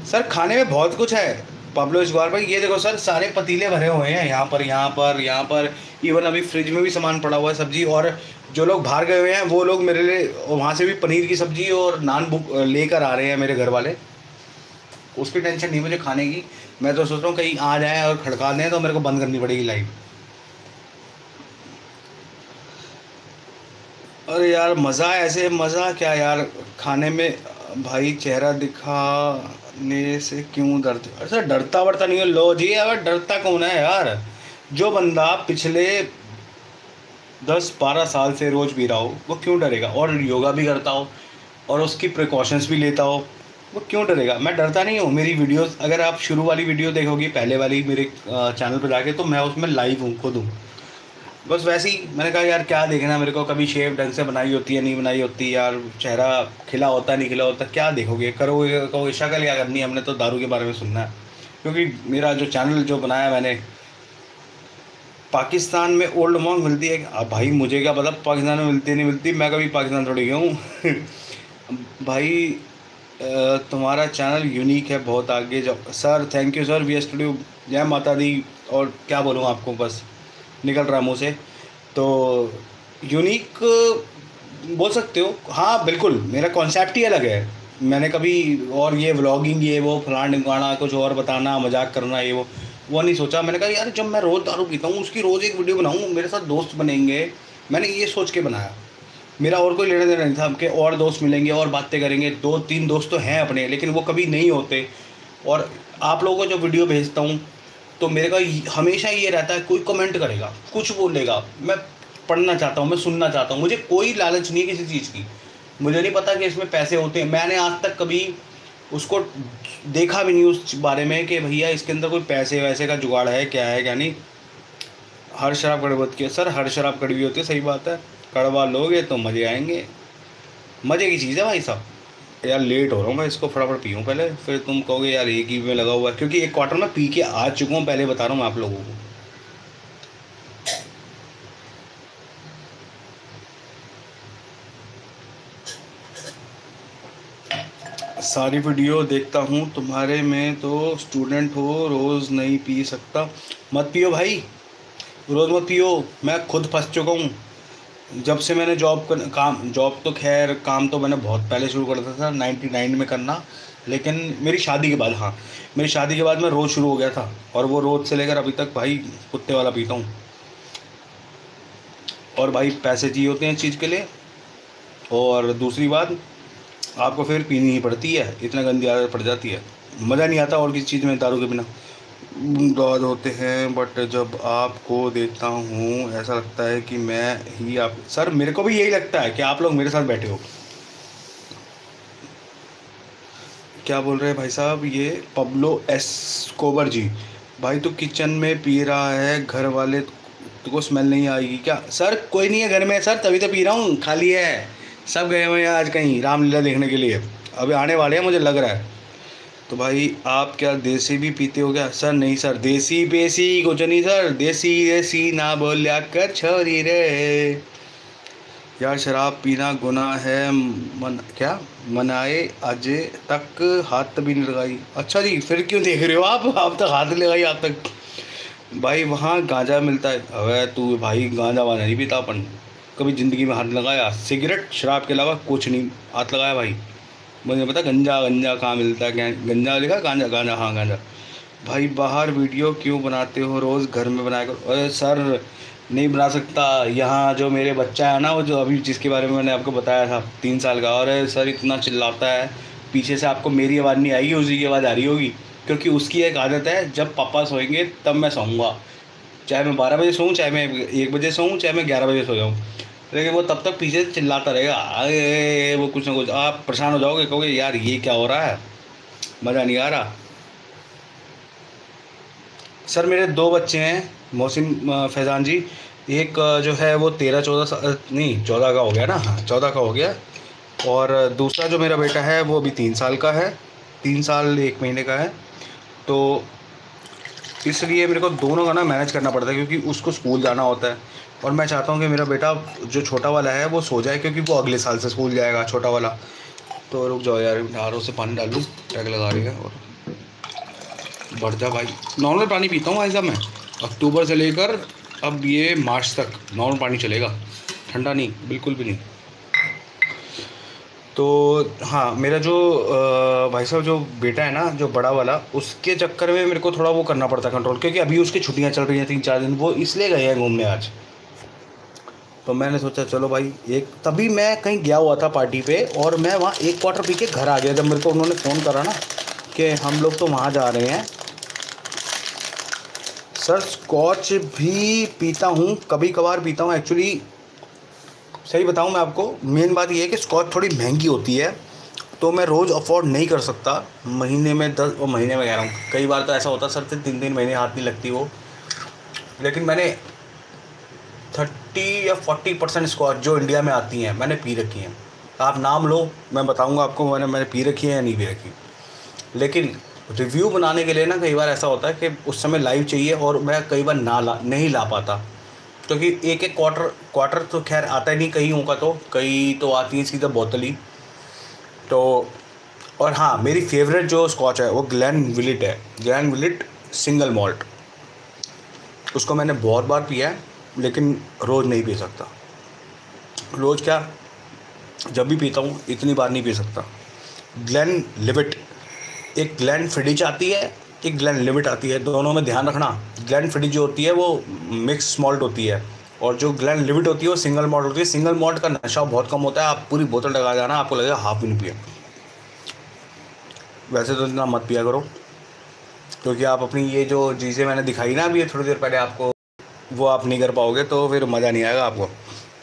सर, खाने में बहुत कुछ है। पब्लो इस्गवार भाई, ये देखो सर, सारे पतीले भरे हुए हैं यहाँ पर यहाँ पर यहाँ पर। इवन अभी फ्रिज में भी सामान पड़ा हुआ है, सब्ज़ी। और जो लोग बाहर गए हुए हैं, वो लोग मेरे लिए, वहाँ से भी पनीर की सब्ज़ी और नान बुक लेकर आ रहे हैं मेरे घर वाले उसकी टेंशन नहीं मुझे खाने की। मैं तो सोच रहा हूँ कहीं आ जाए और खड़का दें तो मेरे को बंद करनी पड़ेगी लाइव अरे यार, मज़ा ऐसे, मज़ा क्या यार? खाने में भाई चेहरा दिखाने से क्यों डरते अच्छा डरता वरता नहीं है। लो जी अगर डरता कौन है यार? जो बंदा पिछले दस बारह साल से रोज़ पी रहा हो, वो क्यों डरेगा? और योगा भी करता हो, और उसकी प्रिकॉशंस भी लेता हो, वो क्यों डरेगा? मैं डरता नहीं हूँ। मेरी वीडियोस अगर आप शुरू वाली वीडियो देखोगे, पहले वाली मेरे चैनल पर जाके तो मैं उसमें लाइव हूँ, खुद हूँ। बस वैसे ही, मैंने कहा, यार, क्या देखना? मेरे को कभी शेप ढंग से बनाई होती है नहीं बनाई होती? यार, चेहरा खिला होता, नहीं खिला होता, क्या देखोगे? करोगे, कहोगे, शक्ल क्या करनी है? हमने तो दारू के बारे में सुनना है। क्योंकि मेरा जो चैनल जो बनाया मैंने, पाकिस्तान में ओल्ड मॉन्ग मिलती है। अब भाई, मुझे क्या पता, पाकिस्तान में मिलती नहीं मिलती? मैं कभी पाकिस्तान थोड़ी गया हूँ। भाई तुम्हारा चैनल यूनिक है बहुत आगे जाओ। Sir thank you sir V S studio जय माता दी। और क्या बोलूँ आपको, बस? निकल रहा मुँह से। तो यूनिक बोल सकते हो। हाँ बिल्कुल, मेरा कॉन्सेप्ट ही अलग है। मैंने कभी और ये व्लॉगिंग ये वो फलान ढिमकाना कुछ और बताना, मज़ाक करना, ये वो वो नहीं सोचा। मैंने कहा, यार, जब मैं रोज़ दारू पीता हूँ, उसकी रोज़ एक वीडियो बनाऊँ, मेरे साथ दोस्त बनेंगे। मैंने ये सोच के बनाया। मेरा और कोई लेना देना नहीं था कि और दोस्त मिलेंगे, और बातें करेंगे। दो तीन दोस्त तो हैं अपने, लेकिन वो कभी नहीं होते। और आप लोगों को जो वीडियो भेजता हूँ तो मेरे का हमेशा ये रहता है, कोई कमेंट करेगा, कुछ बोलेगा। मैं पढ़ना चाहता हूँ, मैं सुनना चाहता हूँ। मुझे कोई लालच नहीं है किसी चीज़ की। मुझे नहीं पता कि इसमें पैसे होते हैं। मैंने आज तक कभी उसको देखा भी नहीं उस बारे में कि भैया इसके अंदर कोई पैसे वैसे का जुगाड़ है, क्या है, क्या नहीं। हर शराब कड़वी होती है सर, हर शराब कड़वी होती है, सही बात है। कड़वा लोगे तो मज़े आएँगे। मज़े की चीज़ है भाई साहब। यार लेट हो रहा हूँ मैं इसको फटाफट पीऊँ पहले, फिर तुम कहोगे यार एक ही में लगा हुआ है, क्योंकि एक क्वार्टर में पी के आ चुका हूँ, पहले बता रहा हूँ आप लोगों को। सारी वीडियो देखता हूँ, तुम्हारे में तो स्टूडेंट हो, रोज़ नहीं पी सकता। मत पियो भाई, रोज़ मत पियो, मैं खुद फंस चुका हूँ। जब से मैंने जॉब कर, काम जॉब तो खैर, काम तो मैंने बहुत पहले शुरू कर दिया था नाइन्टी नाइन में करना। लेकिन मेरी शादी के बाद हाँ मेरी शादी के बाद मैं रोज़ शुरू हो गया था और वो रोज़ से लेकर अभी तक भाई कुत्ते वाला पीता हूँ। और भाई पैसे चाहिए होते हैं इस चीज़ के लिए। और दूसरी बात, आपको फिर पीनी ही पड़ती है, इतना गंदी आदत पड़ जाती है। मज़ा नहीं आता और किसी चीज़ में दारू के बिना। दाद होते हैं बट जब आपको देखता हूँ, ऐसा लगता है कि मैं ही आप, सर मेरे को भी यही लगता है कि आप लोग मेरे साथ बैठे हो। क्या बोल रहे हैं भाई साहब? ये पब्लो एस कोबर जी। भाई तो किचन में पी रहा है, घर वाले को स्मेल नहीं आएगी क्या? सर, कोई नहीं है घर में, सर, तभी तो पी रहा हूँ, खाली है। सब गए हुए हैं आज कहीं, रामलीला देखने के लिए। अभी आने वाले हैं, मुझे लग रहा है। तो भाई, आप क्या देसी भी पीते हो क्या? सर, नहीं सर। देसी बेसी कुछ नहीं सर। देसी देसी ना बोलिया कर छोरी रे। यार, शराब पीना गुना है। मन, क्या? मनाए आज तक हाथ भी नहीं लगाई। अच्छा जी, फिर क्यों देख रहे हो आप? आप तक हाथ लगाई, आप तक। भाई, वहाँ गांजा मिलता है। अरे तू भाई, गांजा वाना नहीं पीता अपन। कभी ज़िंदगी में हाथ लगाया, सिगरेट, शराब के अलावा कुछ नहीं। हाथ लगाया भाई। मुझे पता, गंजा गंजा कहाँ मिलता है गंजा लिखा गांजा गांजा हाँ गांजा। भाई, बाहर वीडियो क्यों बनाते हो रोज़ घर में बनाया करो? अरे सर, नहीं बना सकता। यहाँ जो मेरे बच्चा है ना, वो जो अभी जिसके बारे में मैंने आपको बताया था, तीन साल का, और सर इतना चिल्लाता है। पीछे से आपको मेरी आवाज़ नहीं आएगी, उसी की आवाज़ आ रही होगी। क्योंकि उसकी एक आदत है, जब पापा सोएँगे, तब मैं सोऊँगा। चाहे मैं बारह बजे सोऊँ, चाहे मैं एक बजे सोऊँ, चाहे मैं ग्यारह बजे सो जाऊँ। लेकिन वो तब तक पीछे चिल्लाता रहेगा अरे वो कुछ ना कुछ। आप परेशान हो जाओगे, कहोगे, यार, ये क्या हो रहा है? मज़ा नहीं आ रहा। सर, मेरे दो बच्चे हैं, मोहसिन फैज़ान जी। एक जो है, वो तेरह, चौदह नहीं, चौदह का हो गया ना? हाँ चौदह का हो गया। और दूसरा जो मेरा बेटा है, वो अभी तीन साल का है। तीन साल एक महीने का है। तो इसलिए मेरे को दोनों का ना मैनेज करना पड़ता है, क्योंकि उसको स्कूल जाना होता है। और मैं चाहता हूँ कि मेरा बेटा जो छोटा वाला है, वो सो जाए, क्योंकि वो अगले साल से स्कूल जाएगा, छोटा वाला। तो रुक जाओ यार आर से पानी डाल टैग लगा रही है और बढ़ जा भाई। नॉर्मल पानी पीता हूँ भाई साहब मैं। अक्टूबर से लेकर अब ये मार्च तक नॉर्मल पानी चलेगा। ठंडा नहीं, बिल्कुल भी नहीं। तो हाँ मेरा जो भाई साहब जो बेटा है ना, जो बड़ा वाला, उसके चक्कर में मेरे को थोड़ा वो करना पड़ता है कंट्रोल क्योंकि अभी उसकी छुट्टियाँ चल रही हैं तीन चार दिन, वो इसलिए गए हैं घूमने आज। तो मैंने सोचा, चलो भाई, एक तभी मैं कहीं गया हुआ था पार्टी पे और मैं वहाँ एक क्वार्टर पी के घर आ गया जब मेरे को उन्होंने फ़ोन करा ना कि हम लोग तो वहाँ जा रहे हैं। सर स्कॉच भी पीता हूँ कभी कभार पीता हूँ। एक्चुअली सही बताऊँ मैं आपको मेन बात ये है कि स्कॉच थोड़ी महँगी होती है तो मैं रोज़ अफोर्ड नहीं कर सकता। महीने में दस महीने में कह रहा हूँ, कई बार तो ऐसा होता सर से तीन तीन महीने हाथ नहीं लगती वो। लेकिन मैंने थर्टी या फोर्टी परसेंट स्कॉच जो इंडिया में आती हैं, मैंने पी रखी हैं। आप नाम लो, मैं बताऊँगा आपको मैंने मैंने पी रखी है या नहीं पी रखी लेकिन रिव्यू बनाने के लिए ना कई बार ऐसा होता है कि उस समय लाइव चाहिए और मैं कई बार ना ला, नहीं ला पाता। क्योंकि तो एक एक क्वार्टर क्वार्टर तो खैर आता ही नहीं कहीं होगा तो कई तो आती हैं सीधा बोतल ही। तो और हाँ मेरी फेवरेट जो स्कॉच है, वो ग्लैन विलिट है। ग्लैन विलिट सिंगल मॉल्ट उसको मैंने बहुत बार पिया है। लेकिन रोज़ नहीं पी सकता। रोज़ क्या? जब भी पीता हूँ, इतनी बार नहीं पी सकता। ग्लैन लिविट एक ग्लैंड फ्रिडिज आती है, एक ग्लैंड लिमिट आती है। दोनों में ध्यान रखना ग्लैंड फ्रिडिज जो होती है, वो मिक्स मॉल्ट होती है। और जो ग्लैंड लिमिट होती है, वो सिंगल मॉल्ट होती है। सिंगल मॉल्ट का नशा बहुत कम होता है, आप पूरी बोतल लगा जाना, आपको लगेगा हाफ़ भी नहीं पिया। वैसे तो इतना मत पिया करो, क्योंकि आप अपनी ये जो चीज़ें मैंने दिखाई ना अभी थोड़ी देर पहले आपको वो आप नहीं कर पाओगे तो फिर मज़ा नहीं आएगा आपको।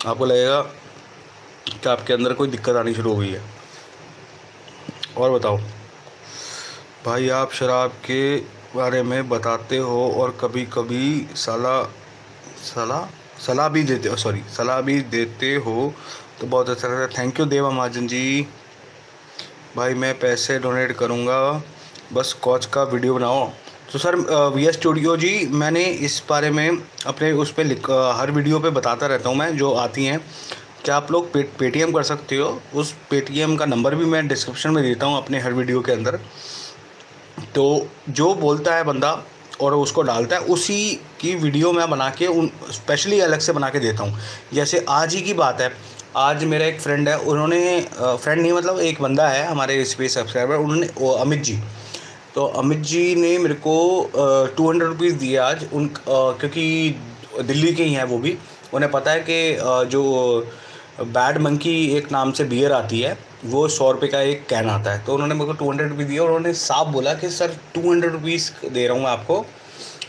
आपको लगेगा कि आपके अंदर कोई दिक्कत आनी शुरू हो गई है। और बताओ, भाई आप शराब के बारे में बताते हो और कभी कभी सलाह सलाह सलाह भी देते हो सॉरी सलाह भी देते हो तो बहुत अच्छा लगता है। थैंक यू देवा महाजन जी। भाई मैं पैसे डोनेट करूँगा, बस कोच का वीडियो बनाओ। तो sir V S studio ji, मैंने इस बारे में अपने उस पर हर वीडियो पे बताता रहता हूँ मैं, जो आती हैं। क्या आप लोग पे पेटीएम कर सकते हो? उस पेटीएम का नंबर भी मैं डिस्क्रिप्शन में देता हूँ अपने हर वीडियो के अंदर। तो जो बोलता है बंदा और उसको डालता है, उसी की वीडियो मैं बना के उन स्पेशली अलग से बना के देता हूँ। जैसे आज ही की बात है, आज मेरा एक फ्रेंड है, उन्होंने फ्रेंड नहीं मतलब एक बंदा है हमारे इस स्पेस सब्सक्राइबर उन्होंने अमित जी। तो अमित जी ने मेरे को टू हंड्रेड रुपीज़ दिए आज। उन क्योंकि दिल्ली के ही हैं वो भी। उन्हें पता है कि जो बैड मंकी एक नाम से बियर आती है, वो सौ रुपये का एक कैन आता है। तो उन्होंने मेरे को टू हंड्रेड रुपीज़ दिया और उन्होंने साफ़ बोला कि, सर टू हंड्रेड रुपीज़ दे रहा हूँ मैं आपको।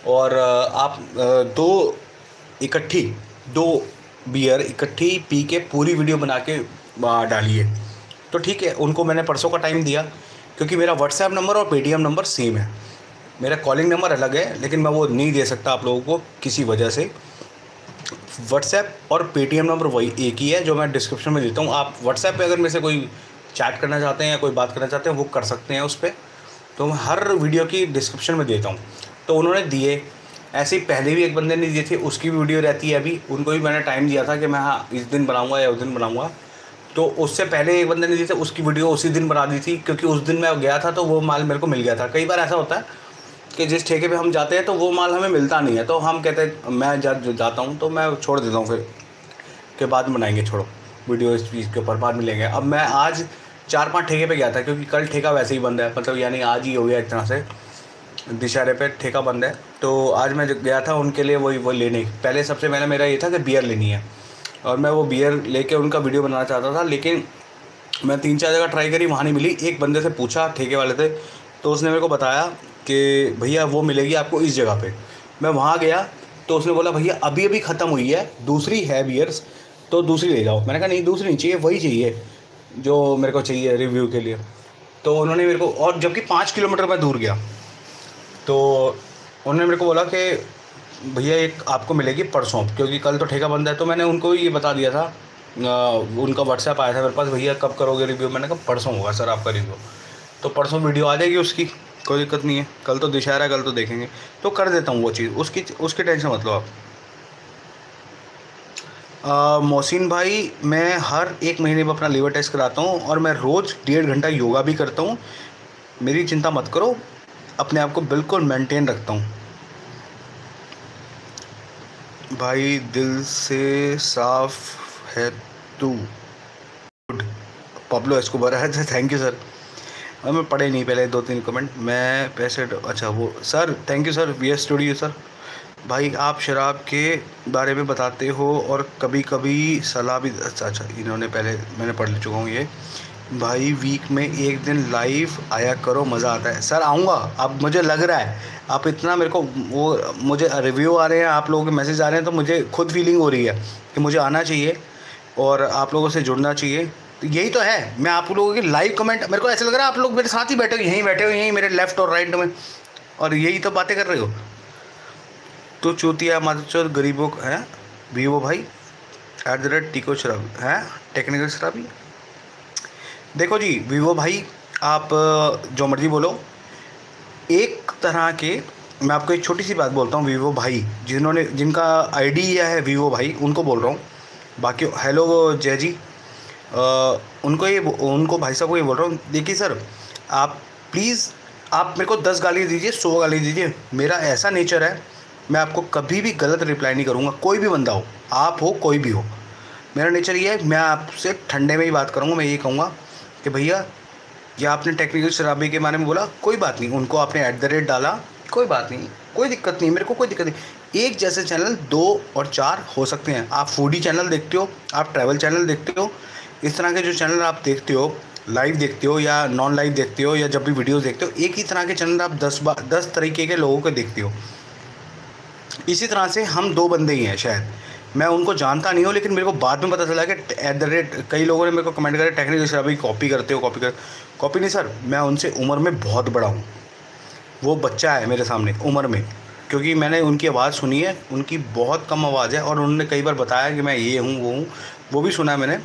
और आप दो इकट्ठी, दो बियर इकट्ठी पी के पूरी वीडियो बना के डालिए। तो ठीक है, उनको मैंने परसों का टाइम दिया। क्योंकि मेरा व्हाट्सएप नंबर और पेटीएम नंबर सेम है। मेरा कॉलिंग नंबर अलग है, लेकिन मैं वो नहीं दे सकता आप लोगों को किसी वजह से। व्हाट्सएप और पेटीएम नंबर वही एक ही है, जो मैं डिस्क्रिप्शन में देता हूँ। आप व्हाट्सएप पे अगर मेरे से कोई चैट करना चाहते हैं या कोई बात करना चाहते हैं, वो कर सकते हैं उस पर तो मैं हर वीडियो की डिस्क्रिप्शन में देता हूँ। तो उन्होंने दिए, ऐसे ही पहले भी एक बंदे ने दिए थे, उसकी भी वीडियो रहती है अभी। उनको भी मैंने टाइम दिया था कि मैं हाँ इस दिन बनाऊँगा या उस दिन बनाऊँगा। तो उससे पहले एक बंदे ने दी थे उसकी वीडियो उसी दिन बना दी थी क्योंकि उस दिन मैं गया था तो वो माल मेरे को मिल गया था। कई बार ऐसा होता है कि जिस ठेके पे हम जाते हैं तो वो माल हमें मिलता नहीं है तो हम कहते हैं मैं जा, जाता हूँ तो मैं छोड़ देता हूँ फिर के बाद में बनाएँगे छोड़ो वीडियो इस चीज़ के ऊपर बाद मिलेंगे अब मैं आज चार पाँच ठेके पे गया था क्योंकि कल ठेका वैसे ही बंद है मतलब यानी आज ही हो गया इतना से दिशारे पे ठेका बंद है तो आज मैं गया था उनके लिए वही वो लेने पहले सबसे पहले मेरा ये था कि बियर लेनी है। और मैं वो बियर लेके उनका वीडियो बनाना चाहता था, लेकिन मैं तीन चार जगह ट्राई करी, वहाँ नहीं मिली। एक बंदे से पूछा, ठेके वाले थे तो उसने मेरे को बताया कि भैया वो मिलेगी आपको इस जगह पे। मैं वहाँ गया तो उसने बोला, भैया, अभी अभी ख़त्म हुई है, दूसरी है बियर्स तो दूसरी ले जाओ। मैंने कहा, नहीं, दूसरी नहीं, चाहिए, वही चाहिए, जो मेरे को चाहिए रिव्यू के लिए। तो उन्होंने मेरे को, और जबकि पाँच किलोमीटर मैं दूर गया तो उन्होंने मेरे को बोला कि भैया एक आपको मिलेगी परसों क्योंकि कल तो ठेका बंद है तो मैंने उनको ये बता दिया था। आ, उनका व्हाट्सएप आया था मेरे पास भैया कब करोगे रिव्यू मैंने कहा परसों होगा सर आपका रिव्यू तो परसों वीडियो आ जाएगी उसकी कोई दिक्कत नहीं है। कल तो दशहरा कल तो देखेंगे। तो कर देता हूँ वो चीज़। उसकी उसकी टेंशन मतलब आप। मोहसिन भाई मैं हर एक महीने में अपना लीवर टेस्ट कराता हूँ और मैं रोज़ डेढ़ घंटा योगा भी करता हूँ। मेरी चिंता मत करो अपने आप को बिल्कुल मेंटेन रखता हूँ। भाई, दिल से साफ़ है तू। गुड पब्लो एस्कोबर है थैंक यू सर और मैं पढ़े नहीं, पहले दो तीन कमेंट मैं पैसे अच्छा वो sir thank you sir V S studio sir भाई, आप शराब के बारे में बताते हो और कभी कभी सलाह भी अच्छा अच्छा इन्होंने पहले, मैंने पढ़ चुका हूँ ये। भाई वीक में एक दिन लाइव आया करो, मज़ा आता है। सर आऊँगा। अब मुझे लग रहा है, आप इतना मेरे को वो, मुझे रिव्यू आ रहे हैं, आप लोगों के मैसेज आ रहे हैं तो मुझे खुद फीलिंग हो रही है कि मुझे आना चाहिए और आप लोगों से जुड़ना चाहिए। तो यही तो है। मैं आप लोगों की लाइव कमेंट मेरे को ऐसा लग रहा है आप लोग मेरे साथ ही बैठे हो, यहीं बैठे हो, यहीं मेरे लेफ़्ट और राइट में। और यही तो बातें कर रहे हो। तो चौथिया माधुचौर गरीबों है, वीवो भाई एट द रेट टीको शराब, है टेक्निकल शराबी। देखो जी वीवो भाई आप जो मर्ज़ी बोलो। एक तरह के मैं आपको एक छोटी सी बात बोलता हूँ वीवो भाई जिन्होंने जिनका आईडी डी है वीवो भाई उनको बोल रहा हूँ। बाकी हेलो जय जी। आ, उनको ये उनको भाई साहब को ये बोल रहा हूँ देखिए सर आप प्लीज़ आप मेरे को दस गाली दीजिए सौ गाली दीजिए। मेरा ऐसा नेचर है मैं आपको कभी भी गलत रिप्लाई नहीं करूँगा कोई भी बंदा हो आप हो कोई भी हो। मेरा नेचर ये है मैं आपसे ठंडे में ही बात करूँगा मैं ये कहूँगा कि भैया, या आपने टेक्निकल शराबी के बारे में बोला? कोई बात नहीं, उनको आपने ऐट द रेट डाला, कोई बात नहीं, कोई दिक्कत नहीं, मेरे को कोई दिक्कत नहीं। एक जैसे चैनल दो और चार हो सकते हैं। आप फूडी चैनल देखते हो, आप ट्रैवल चैनल देखते हो, इस तरह के जो चैनल आप देखते हो लाइव देखते हो या नॉन लाइव देखते हो या जब भी वीडियोस देखते हो, एक ही तरह के चैनल आप दस बार दस तरीके के लोगों को देखते हो। इसी तरह से हम दो बंदे ही हैं शायद। मैं उनको जानता नहीं हूँ, लेकिन मेरे को बाद में पता चला कि एट द रेट कई लोगों ने मेरे को कमेंट करा टेक्निकल सर अभी कॉपी करते हो कॉपी कर कॉपी नहीं सर मैं उनसे उम्र में बहुत बड़ा हूँ। वो बच्चा है मेरे सामने, उम्र में। क्योंकि मैंने उनकी आवाज़ सुनी है, उनकी बहुत कम आवाज़ है, और उन्होंने कई बार बताया कि मैं ये हूँ, वो हूँ, वो भी सुना मैंने।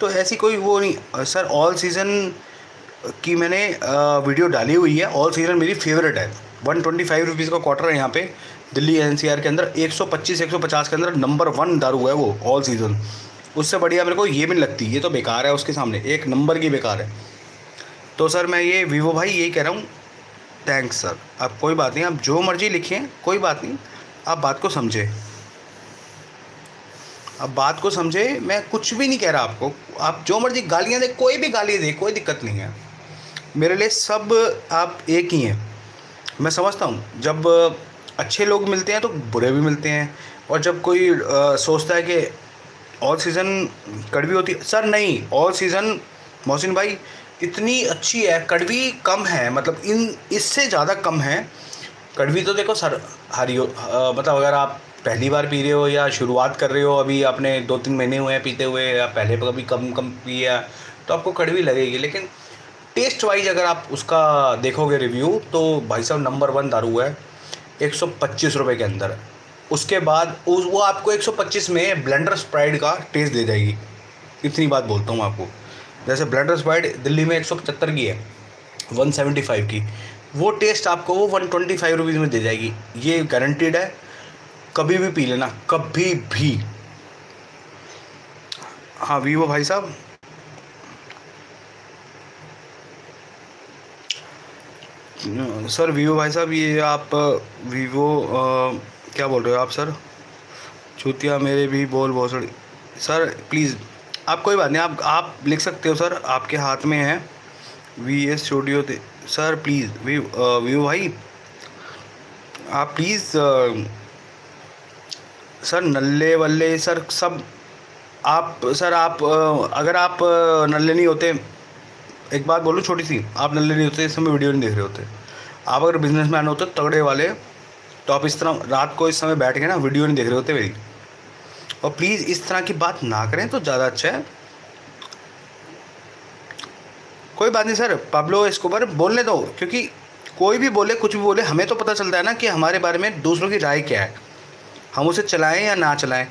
तो ऐसी कोई वो नहीं। सर ऑल सीज़न की मैंने वीडियो डाली हुई है ऑल सीज़न मेरी फेवरेट है। वन ट्वेंटी फाइव रुपीज़ का क्वार्टर है यहाँ पे। दिल्ली एनसीआर के अंदर 125 150 के अंदर नंबर वन दारू है वो ऑल सीज़न उससे बढ़िया मेरे को ये भी नहीं लगती, ये तो बेकार है उसके सामने, एक नंबर की बेकार है। तो सर मैं ये वीवो भाई यही कह रहा हूँ थैंक्स सर अब कोई बात नहीं, आप जो मर्ज़ी लिखें कोई बात नहीं, आप बात को समझें। अब बात को समझे, मैं कुछ भी नहीं कह रहा आपको, आप जो मर्ज़ी गालियाँ दे, कोई भी गाली दे, कोई दिक्कत नहीं है। मेरे लिए सब आप एक ही हैं। मैं समझता हूँ, जब अच्छे लोग मिलते हैं तो बुरे भी मिलते हैं। और जब कोई आ, सोचता है कि ऑल सीज़न कड़वी होती है सर नहीं ऑल सीज़न मोहसिन भाई इतनी अच्छी है कड़वी कम है। मतलब इन इससे ज़्यादा कम है। कड़वी तो देखो सर हरी मतलब अगर आप पहली बार पी रहे हो या शुरुआत कर रहे हो अभी आपने दो तीन महीने हुए हैं पीते हुए या पहले कभी कम कम पिया तो आपको कड़वी लगेगी। लेकिन टेस्ट वाइज अगर आप उसका देखोगे रिव्यू तो भाई साहब नंबर वन दारू है। एक सौ पच्चीस रुपये के अंदर। उसके बाद उस वो आपको एक सौ पच्चीस में ब्लेंडर स्प्राइड का टेस्ट दे जाएगी। इतनी बात बोलता हूँ आपको। जैसे ब्लेंडर स्प्राइड दिल्ली में एक सौ पचहत्तर की है वन सेवेंटी फाइव की। वो टेस्ट आपको वो वन ट्वेंटी फाइव रुपीज़ में दे जाएगी। ये गारंटीड है। कभी भी पी लेना, कभी भी। हाँ वीवो भाई साहब सर वीवो भाई साहब, ये आप वीवो क्या बोल रहे हो आप, सर? चूतिया मेरे भी बोल बहुत सर। प्लीज़ आप कोई बात नहीं, आप आप लिख सकते हो, सर, आपके हाथ में है। V S studio sir please V Vivo भाई, आप प्लीज़ सर, नल्ले वल्ले, सर, सब, आप, सर, आप अगर आप नल्ले नहीं होते एक बात बोलो, छोटी सी। आप नल्ले नहीं होते, इस समय वीडियो नहीं देख रहे होते। आप अगर बिज़नेस मैन होते, तगड़े वाले तो आप इस तरह रात को इस समय बैठ के ना वीडियो नहीं देख रहे होते मेरी और प्लीज़ इस तरह की बात ना करें तो ज़्यादा अच्छा है। कोई बात नहीं सर पब्लो इसको पर बोलने दो, क्योंकि कोई भी बोले, कुछ भी बोले, हमें तो पता चलता है ना कि हमारे बारे में दूसरों की राय क्या है। हम उसे चलाएँ या ना चलाएँ।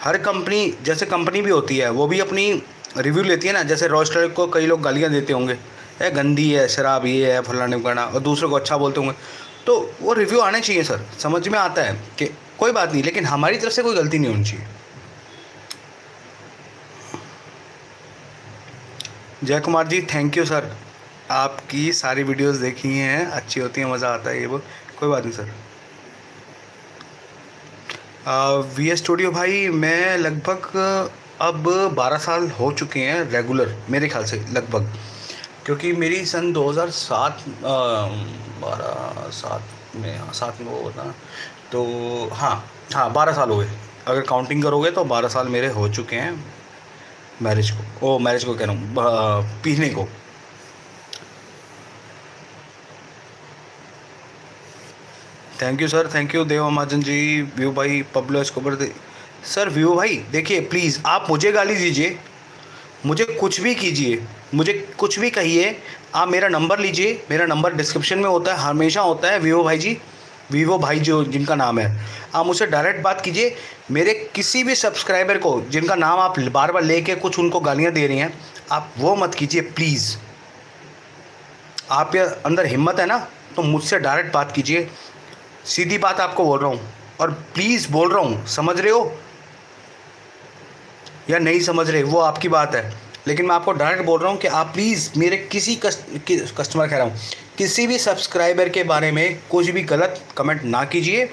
हर कंपनी जैसे कंपनी भी होती है, वो भी अपनी रिव्यू लेती है ना, जैसे रॉस्टर को कई लोग गालियाँ देते होंगे। है गंदी है, शराब ये है, फलाने करना और दूसरों को अच्छा बोलते होंगे। तो वो रिव्यू आने चाहिए, सर। समझ में आता है कि कोई बात नहीं, लेकिन हमारी तरफ़ से कोई गलती नहीं होनी चाहिए। Jai Kumar ji thank you sir आपकी सारी वीडियोस देखी हैं, अच्छी होती हैं, मज़ा आता है ये वो। कोई बात नहीं सर वी एस स्टूडियो भाई, मैं लगभग अब 12 साल हो चुके हैं रेगुलर मेरे ख्याल से, लगभग। क्योंकि मेरी सन 2007 बारह सात में हाँ सात में वो होता तो हाँ हाँ बारह साल हो गए। अगर काउंटिंग करोगे तो बारह साल मेरे हो चुके हैं मैरिज को। ओ मैरिज को कह रहा हूँ पीने को। Thank you sir thank you Deva Mahajan ji, view भाई, पब्लो, स्कोबर सर व्यू भाई, देखिए प्लीज़ आप मुझे गाली दीजिए, मुझे कुछ भी कीजिए, मुझे कुछ भी कहिए, आप मेरा नंबर लीजिए, मेरा नंबर डिस्क्रिप्शन में होता है, हमेशा होता है वीवो भाई जी, वीवो भाई जो, जिनका नाम है। आप मुझसे डायरेक्ट बात कीजिए, मेरे किसी भी सब्सक्राइबर को, जिनका नाम आप बार बार लेके कुछ उनको गालियाँ दे रही हैं, आप वो मत कीजिए प्लीज़ आप ये अंदर हिम्मत है ना तो मुझसे डायरेक्ट बात कीजिए। सीधी बात आपको बोल रहा हूँ, और प्लीज़ बोल रहा हूँ, समझ रहे हो? या नहीं समझ रहे, वो आपकी बात है। लेकिन मैं आपको डायरेक्ट बोल रहा हूँ कि आप प्लीज़ मेरे किसी कस्ट कस्टमर कह रहा हूँ, किसी भी सब्सक्राइबर के बारे में कुछ भी गलत कमेंट ना कीजिए।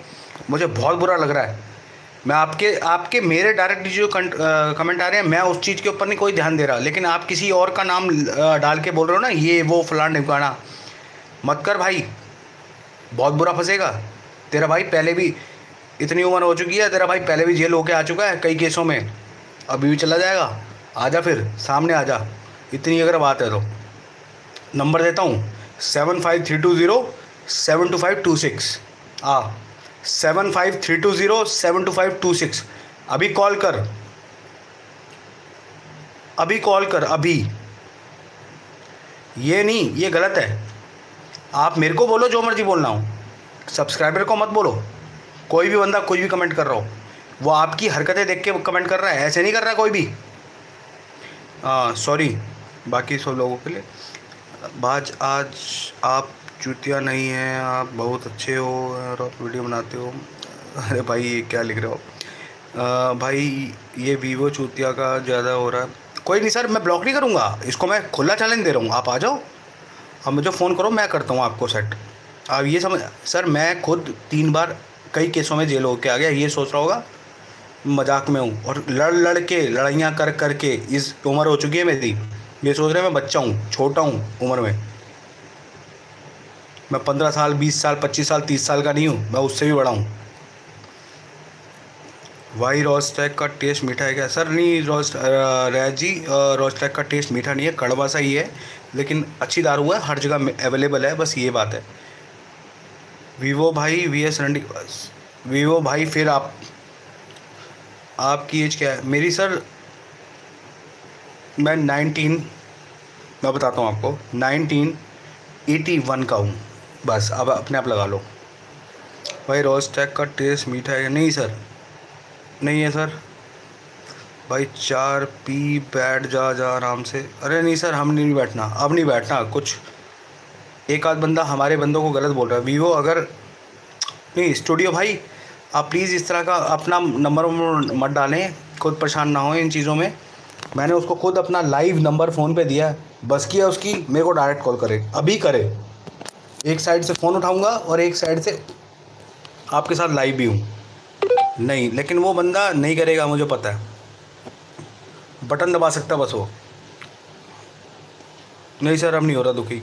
मुझे बहुत बुरा लग रहा है। मैं आपके आपके मेरे डायरेक्ट जो कमेंट आ रहे हैं, मैं उस चीज़ के ऊपर नहीं कोई ध्यान दे रहा। लेकिन आप किसी और का नाम डाल के बोल रहे हो ना, ये, वो, फलान ढिमकाना मत कर भाई। बहुत बुरा फंसेगा। तेरा भाई पहले भी इतनी उम्र हो चुकी है, तेरा भाई पहले भी जेल होके आ चुका है कई केसों में। अभी भी चला जाएगा? आ जा फिर, सामने आ जा इतनी अगर बात है तो। नंबर देता हूँ, seven five three two zero, seven two five two six. आ, seven five three two zero, seven two five two six. अभी कॉल कर। अभी कॉल कर, अभी। ये नहीं, ये गलत है। आप मेरे को बोलो, जो मर्ज़ी बोलना हो। सब्सक्राइबर को मत बोलो। कोई भी बंदा कोई भी कमेंट कर रहा हो। वो आपकी हरकतें देख के कमेंट कर रहा है, ऐसे नहीं कर रहा कोई भी। सॉरी बाकी सब लोगों के लिए। बाज, आज आप चुतिया नहीं हैं, आप बहुत अच्छे हो और आप वीडियो बनाते हो। अरे भाई, ये क्या लिख रहे हो? भाई, ये वीवो चूतिया का ज़्यादा हो रहा है। कोई नहीं सर, मैं ब्लॉक नहीं करूँगा। इसको मैं खुला चैलेंज दे रहा हूँ। आप आ जाओ। अब मुझे फ़ोन करो, मैं करता हूँ आपको सेट आप ये समझ, सर, मैं खुद तीन बार कई केसों में जेल होके आ गया, ये सोच रहा होगा। मज़ाक में हूँ। और लड़ लड़ के लड़ाइयाँ कर कर के इस उम्र हो चुकी है मेरी। ये सोच रहे मैं बच्चा हूँ, छोटा हूँ उम्र में। मैं पंद्रह साल, बीस साल, पच्चीस साल, तीस साल का नहीं हूँ, मैं उससे भी बड़ा हूँ। वाई रोस्टैक का टेस्ट मीठा है क्या? सर, नहीं, रोस्ट रैज रोस्टैक का टेस्ट मीठा नहीं है, कड़वा सा ही है, लेकिन अच्छी दारू है, हर जगह अवेलेबल है, बस ये बात है। वीवो भाई, वी एस रंडी वीवो भाई, फिर आप आपकी एज क्या है? मेरी सर मैं नाइनटीन मैं बताता हूँ आपको नाइनटीन एटी वन का हूँ। बस, अब अपने आप लगा लो। भाई, रोज टैक का टेस्ट मीठा है नहीं सर नहीं है सर भाई, चार पी बैठ जा जा आराम से। अरे नहीं सर हम नहीं बैठना। अब नहीं बैठना, कुछ। एक आध बंदा हमारे बंदों को गलत बोल रहा है। वीवो अगर, नहीं स्टूडियो भाई आप प्लीज़ इस तरह का अपना नंबर मत डालें, खुद परेशान ना हो इन चीज़ों में। मैंने उसको खुद अपना लाइव नंबर फ़ोन पे दिया बस किया उसकी, मेरे को डायरेक्ट कॉल करे, अभी करे। एक साइड से फ़ोन उठाऊँगा और एक साइड से आपके साथ लाइव भी हूँ। नहीं, लेकिन वो बंदा नहीं करेगा, मुझे पता है। बटन दबा सकता बस वो। नहीं सर, अब नहीं हो रहा दुखी।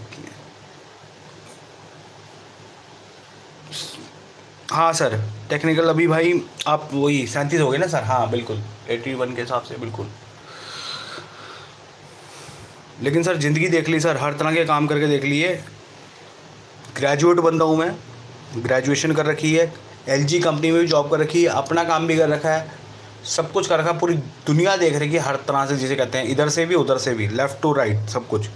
हाँ सर। टेक्निकल अभी भाई आप वही सैंतीस हो गए ना, सर? हाँ बिल्कुल। एटी वन के हिसाब से, बिल्कुल। लेकिन सर, ज़िंदगी देख ली, सर। हर तरह के काम करके देख लिए। ग्रेजुएट बंदा हूँ मैं। ग्रेजुएशन कर रखी है। एलजी कंपनी में भी जॉब कर रखी है। अपना काम भी कर रखा है। सब कुछ कर रखा है। पूरी दुनिया देख रही है हर तरह से जिसे कहते हैं, इधर से भी, उधर से भी लेफ़्ट टू राइट सब कुछ।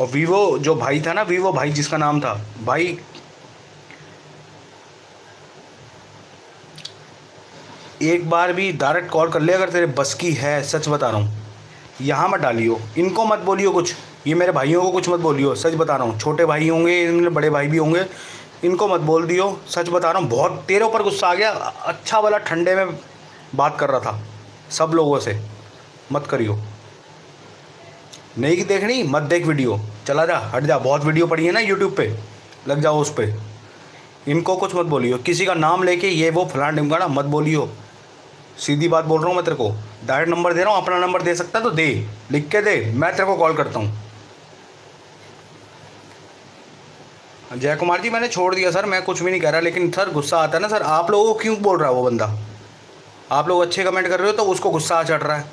और वीवो जो भाई था ना वीवो भाई जिसका नाम था, भाई एक बार भी डायरेक्ट कॉल कर ले, अगर तेरे बस की है, सच बता रहा हूँ। यहाँ मत डालियो, इनको मत बोलियो कुछ। ये मेरे भाइयों को कुछ मत बोलियो, सच बता रहा हूँ। छोटे भाई होंगे इनमें बड़े भाई भी होंगे, इनको मत बोल दियो। सच बता रहा हूँ, बहुत तेरे ऊपर गुस्सा आ गया। अच्छा वाला ठंडे में बात कर रहा था, सब लोगों से। मत करियो। नहीं की देखनी, मत देख वीडियो चला जा, हट जा। बहुत वीडियो पड़ी है ना यूट्यूब पे। लग जाओ उस पर इनको कुछ मत बोलियो। किसी का नाम लेके ये वो फलान ढिमकाना मत बोलियो। सीधी बात बोल रहा हूँ मैं तेरे को। डायरेक्ट नंबर दे रहा हूँ, अपना नंबर दे सकता है तो दे। लिख के दे। मैं तेरे को कॉल करता हूँ। जय कुमार जी, मैंने छोड़ दिया, सर। मैं कुछ भी नहीं कह रहा, लेकिन सर, गुस्सा आता है ना, सर। आप लोगों को क्यों बोल रहा है वो बंदा? आप लोग अच्छे कमेंट कर रहे हो तो उसको गुस्सा चढ़ रहा है।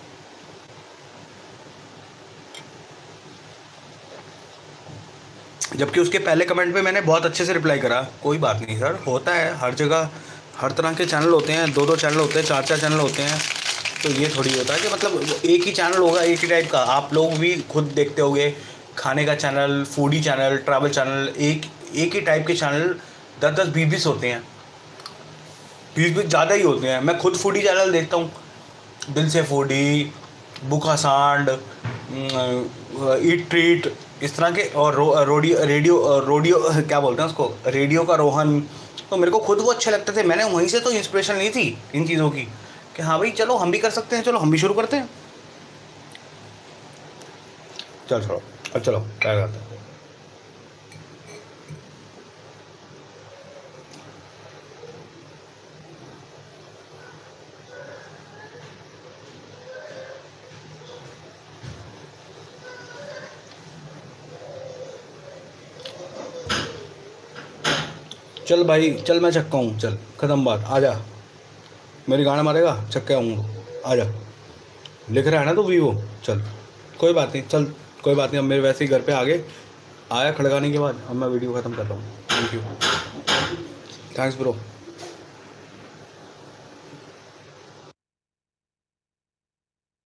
जबकि उसके पहले कमेंट पे मैंने बहुत अच्छे से रिप्लाई करा। कोई बात नहीं सर होता है, हर जगह, हर तरह के चैनल होते हैं दो दो चैनल होते हैं चार चार चैनल होते हैं। तो ये थोड़ी होता है कि मतलब एक ही चैनल होगा, एक ही टाइप का। आप लोग भी खुद देखते होंगे, खाने का channel foodie channel travel channel एक एक ही टाइप के चैनल दस दस बीस बीस होते हैं। बीस बीस ज़्यादा ही होते हैं। मैं खुद फूडी चैनल देखता हूँ। दिल से फूडी बुखा सांड ईट ट्रीट इस तरह के और रो, रोडियो रेडियो रोडियो क्या बोलते हैं उसको? रेडियो का रोहन। तो मेरे को खुद वो अच्छे लगते थे। मैंने वहीं से तो इंस्पिरेशन ली थी इन चीज़ों की कि हाँ भाई चलो हम भी कर सकते हैं। चलो हम भी शुरू करते हैं। चल चलो। चलो क्या करते हैं। चल भाई, चल मैं चक्का हूँ, चल, ख़त्म बात, आ जा। मेरी गाना मारेगा चक्के आऊँगा आ जा। लिख रहा है ना तो वीवो चल, कोई बात नहीं, चल, कोई बात नहीं, अब मेरे वैसे ही घर पे आ गए आया खड़काने के बाद, अब मैं वीडियो ख़त्म कर रहा हूँ। Thank you thanks bro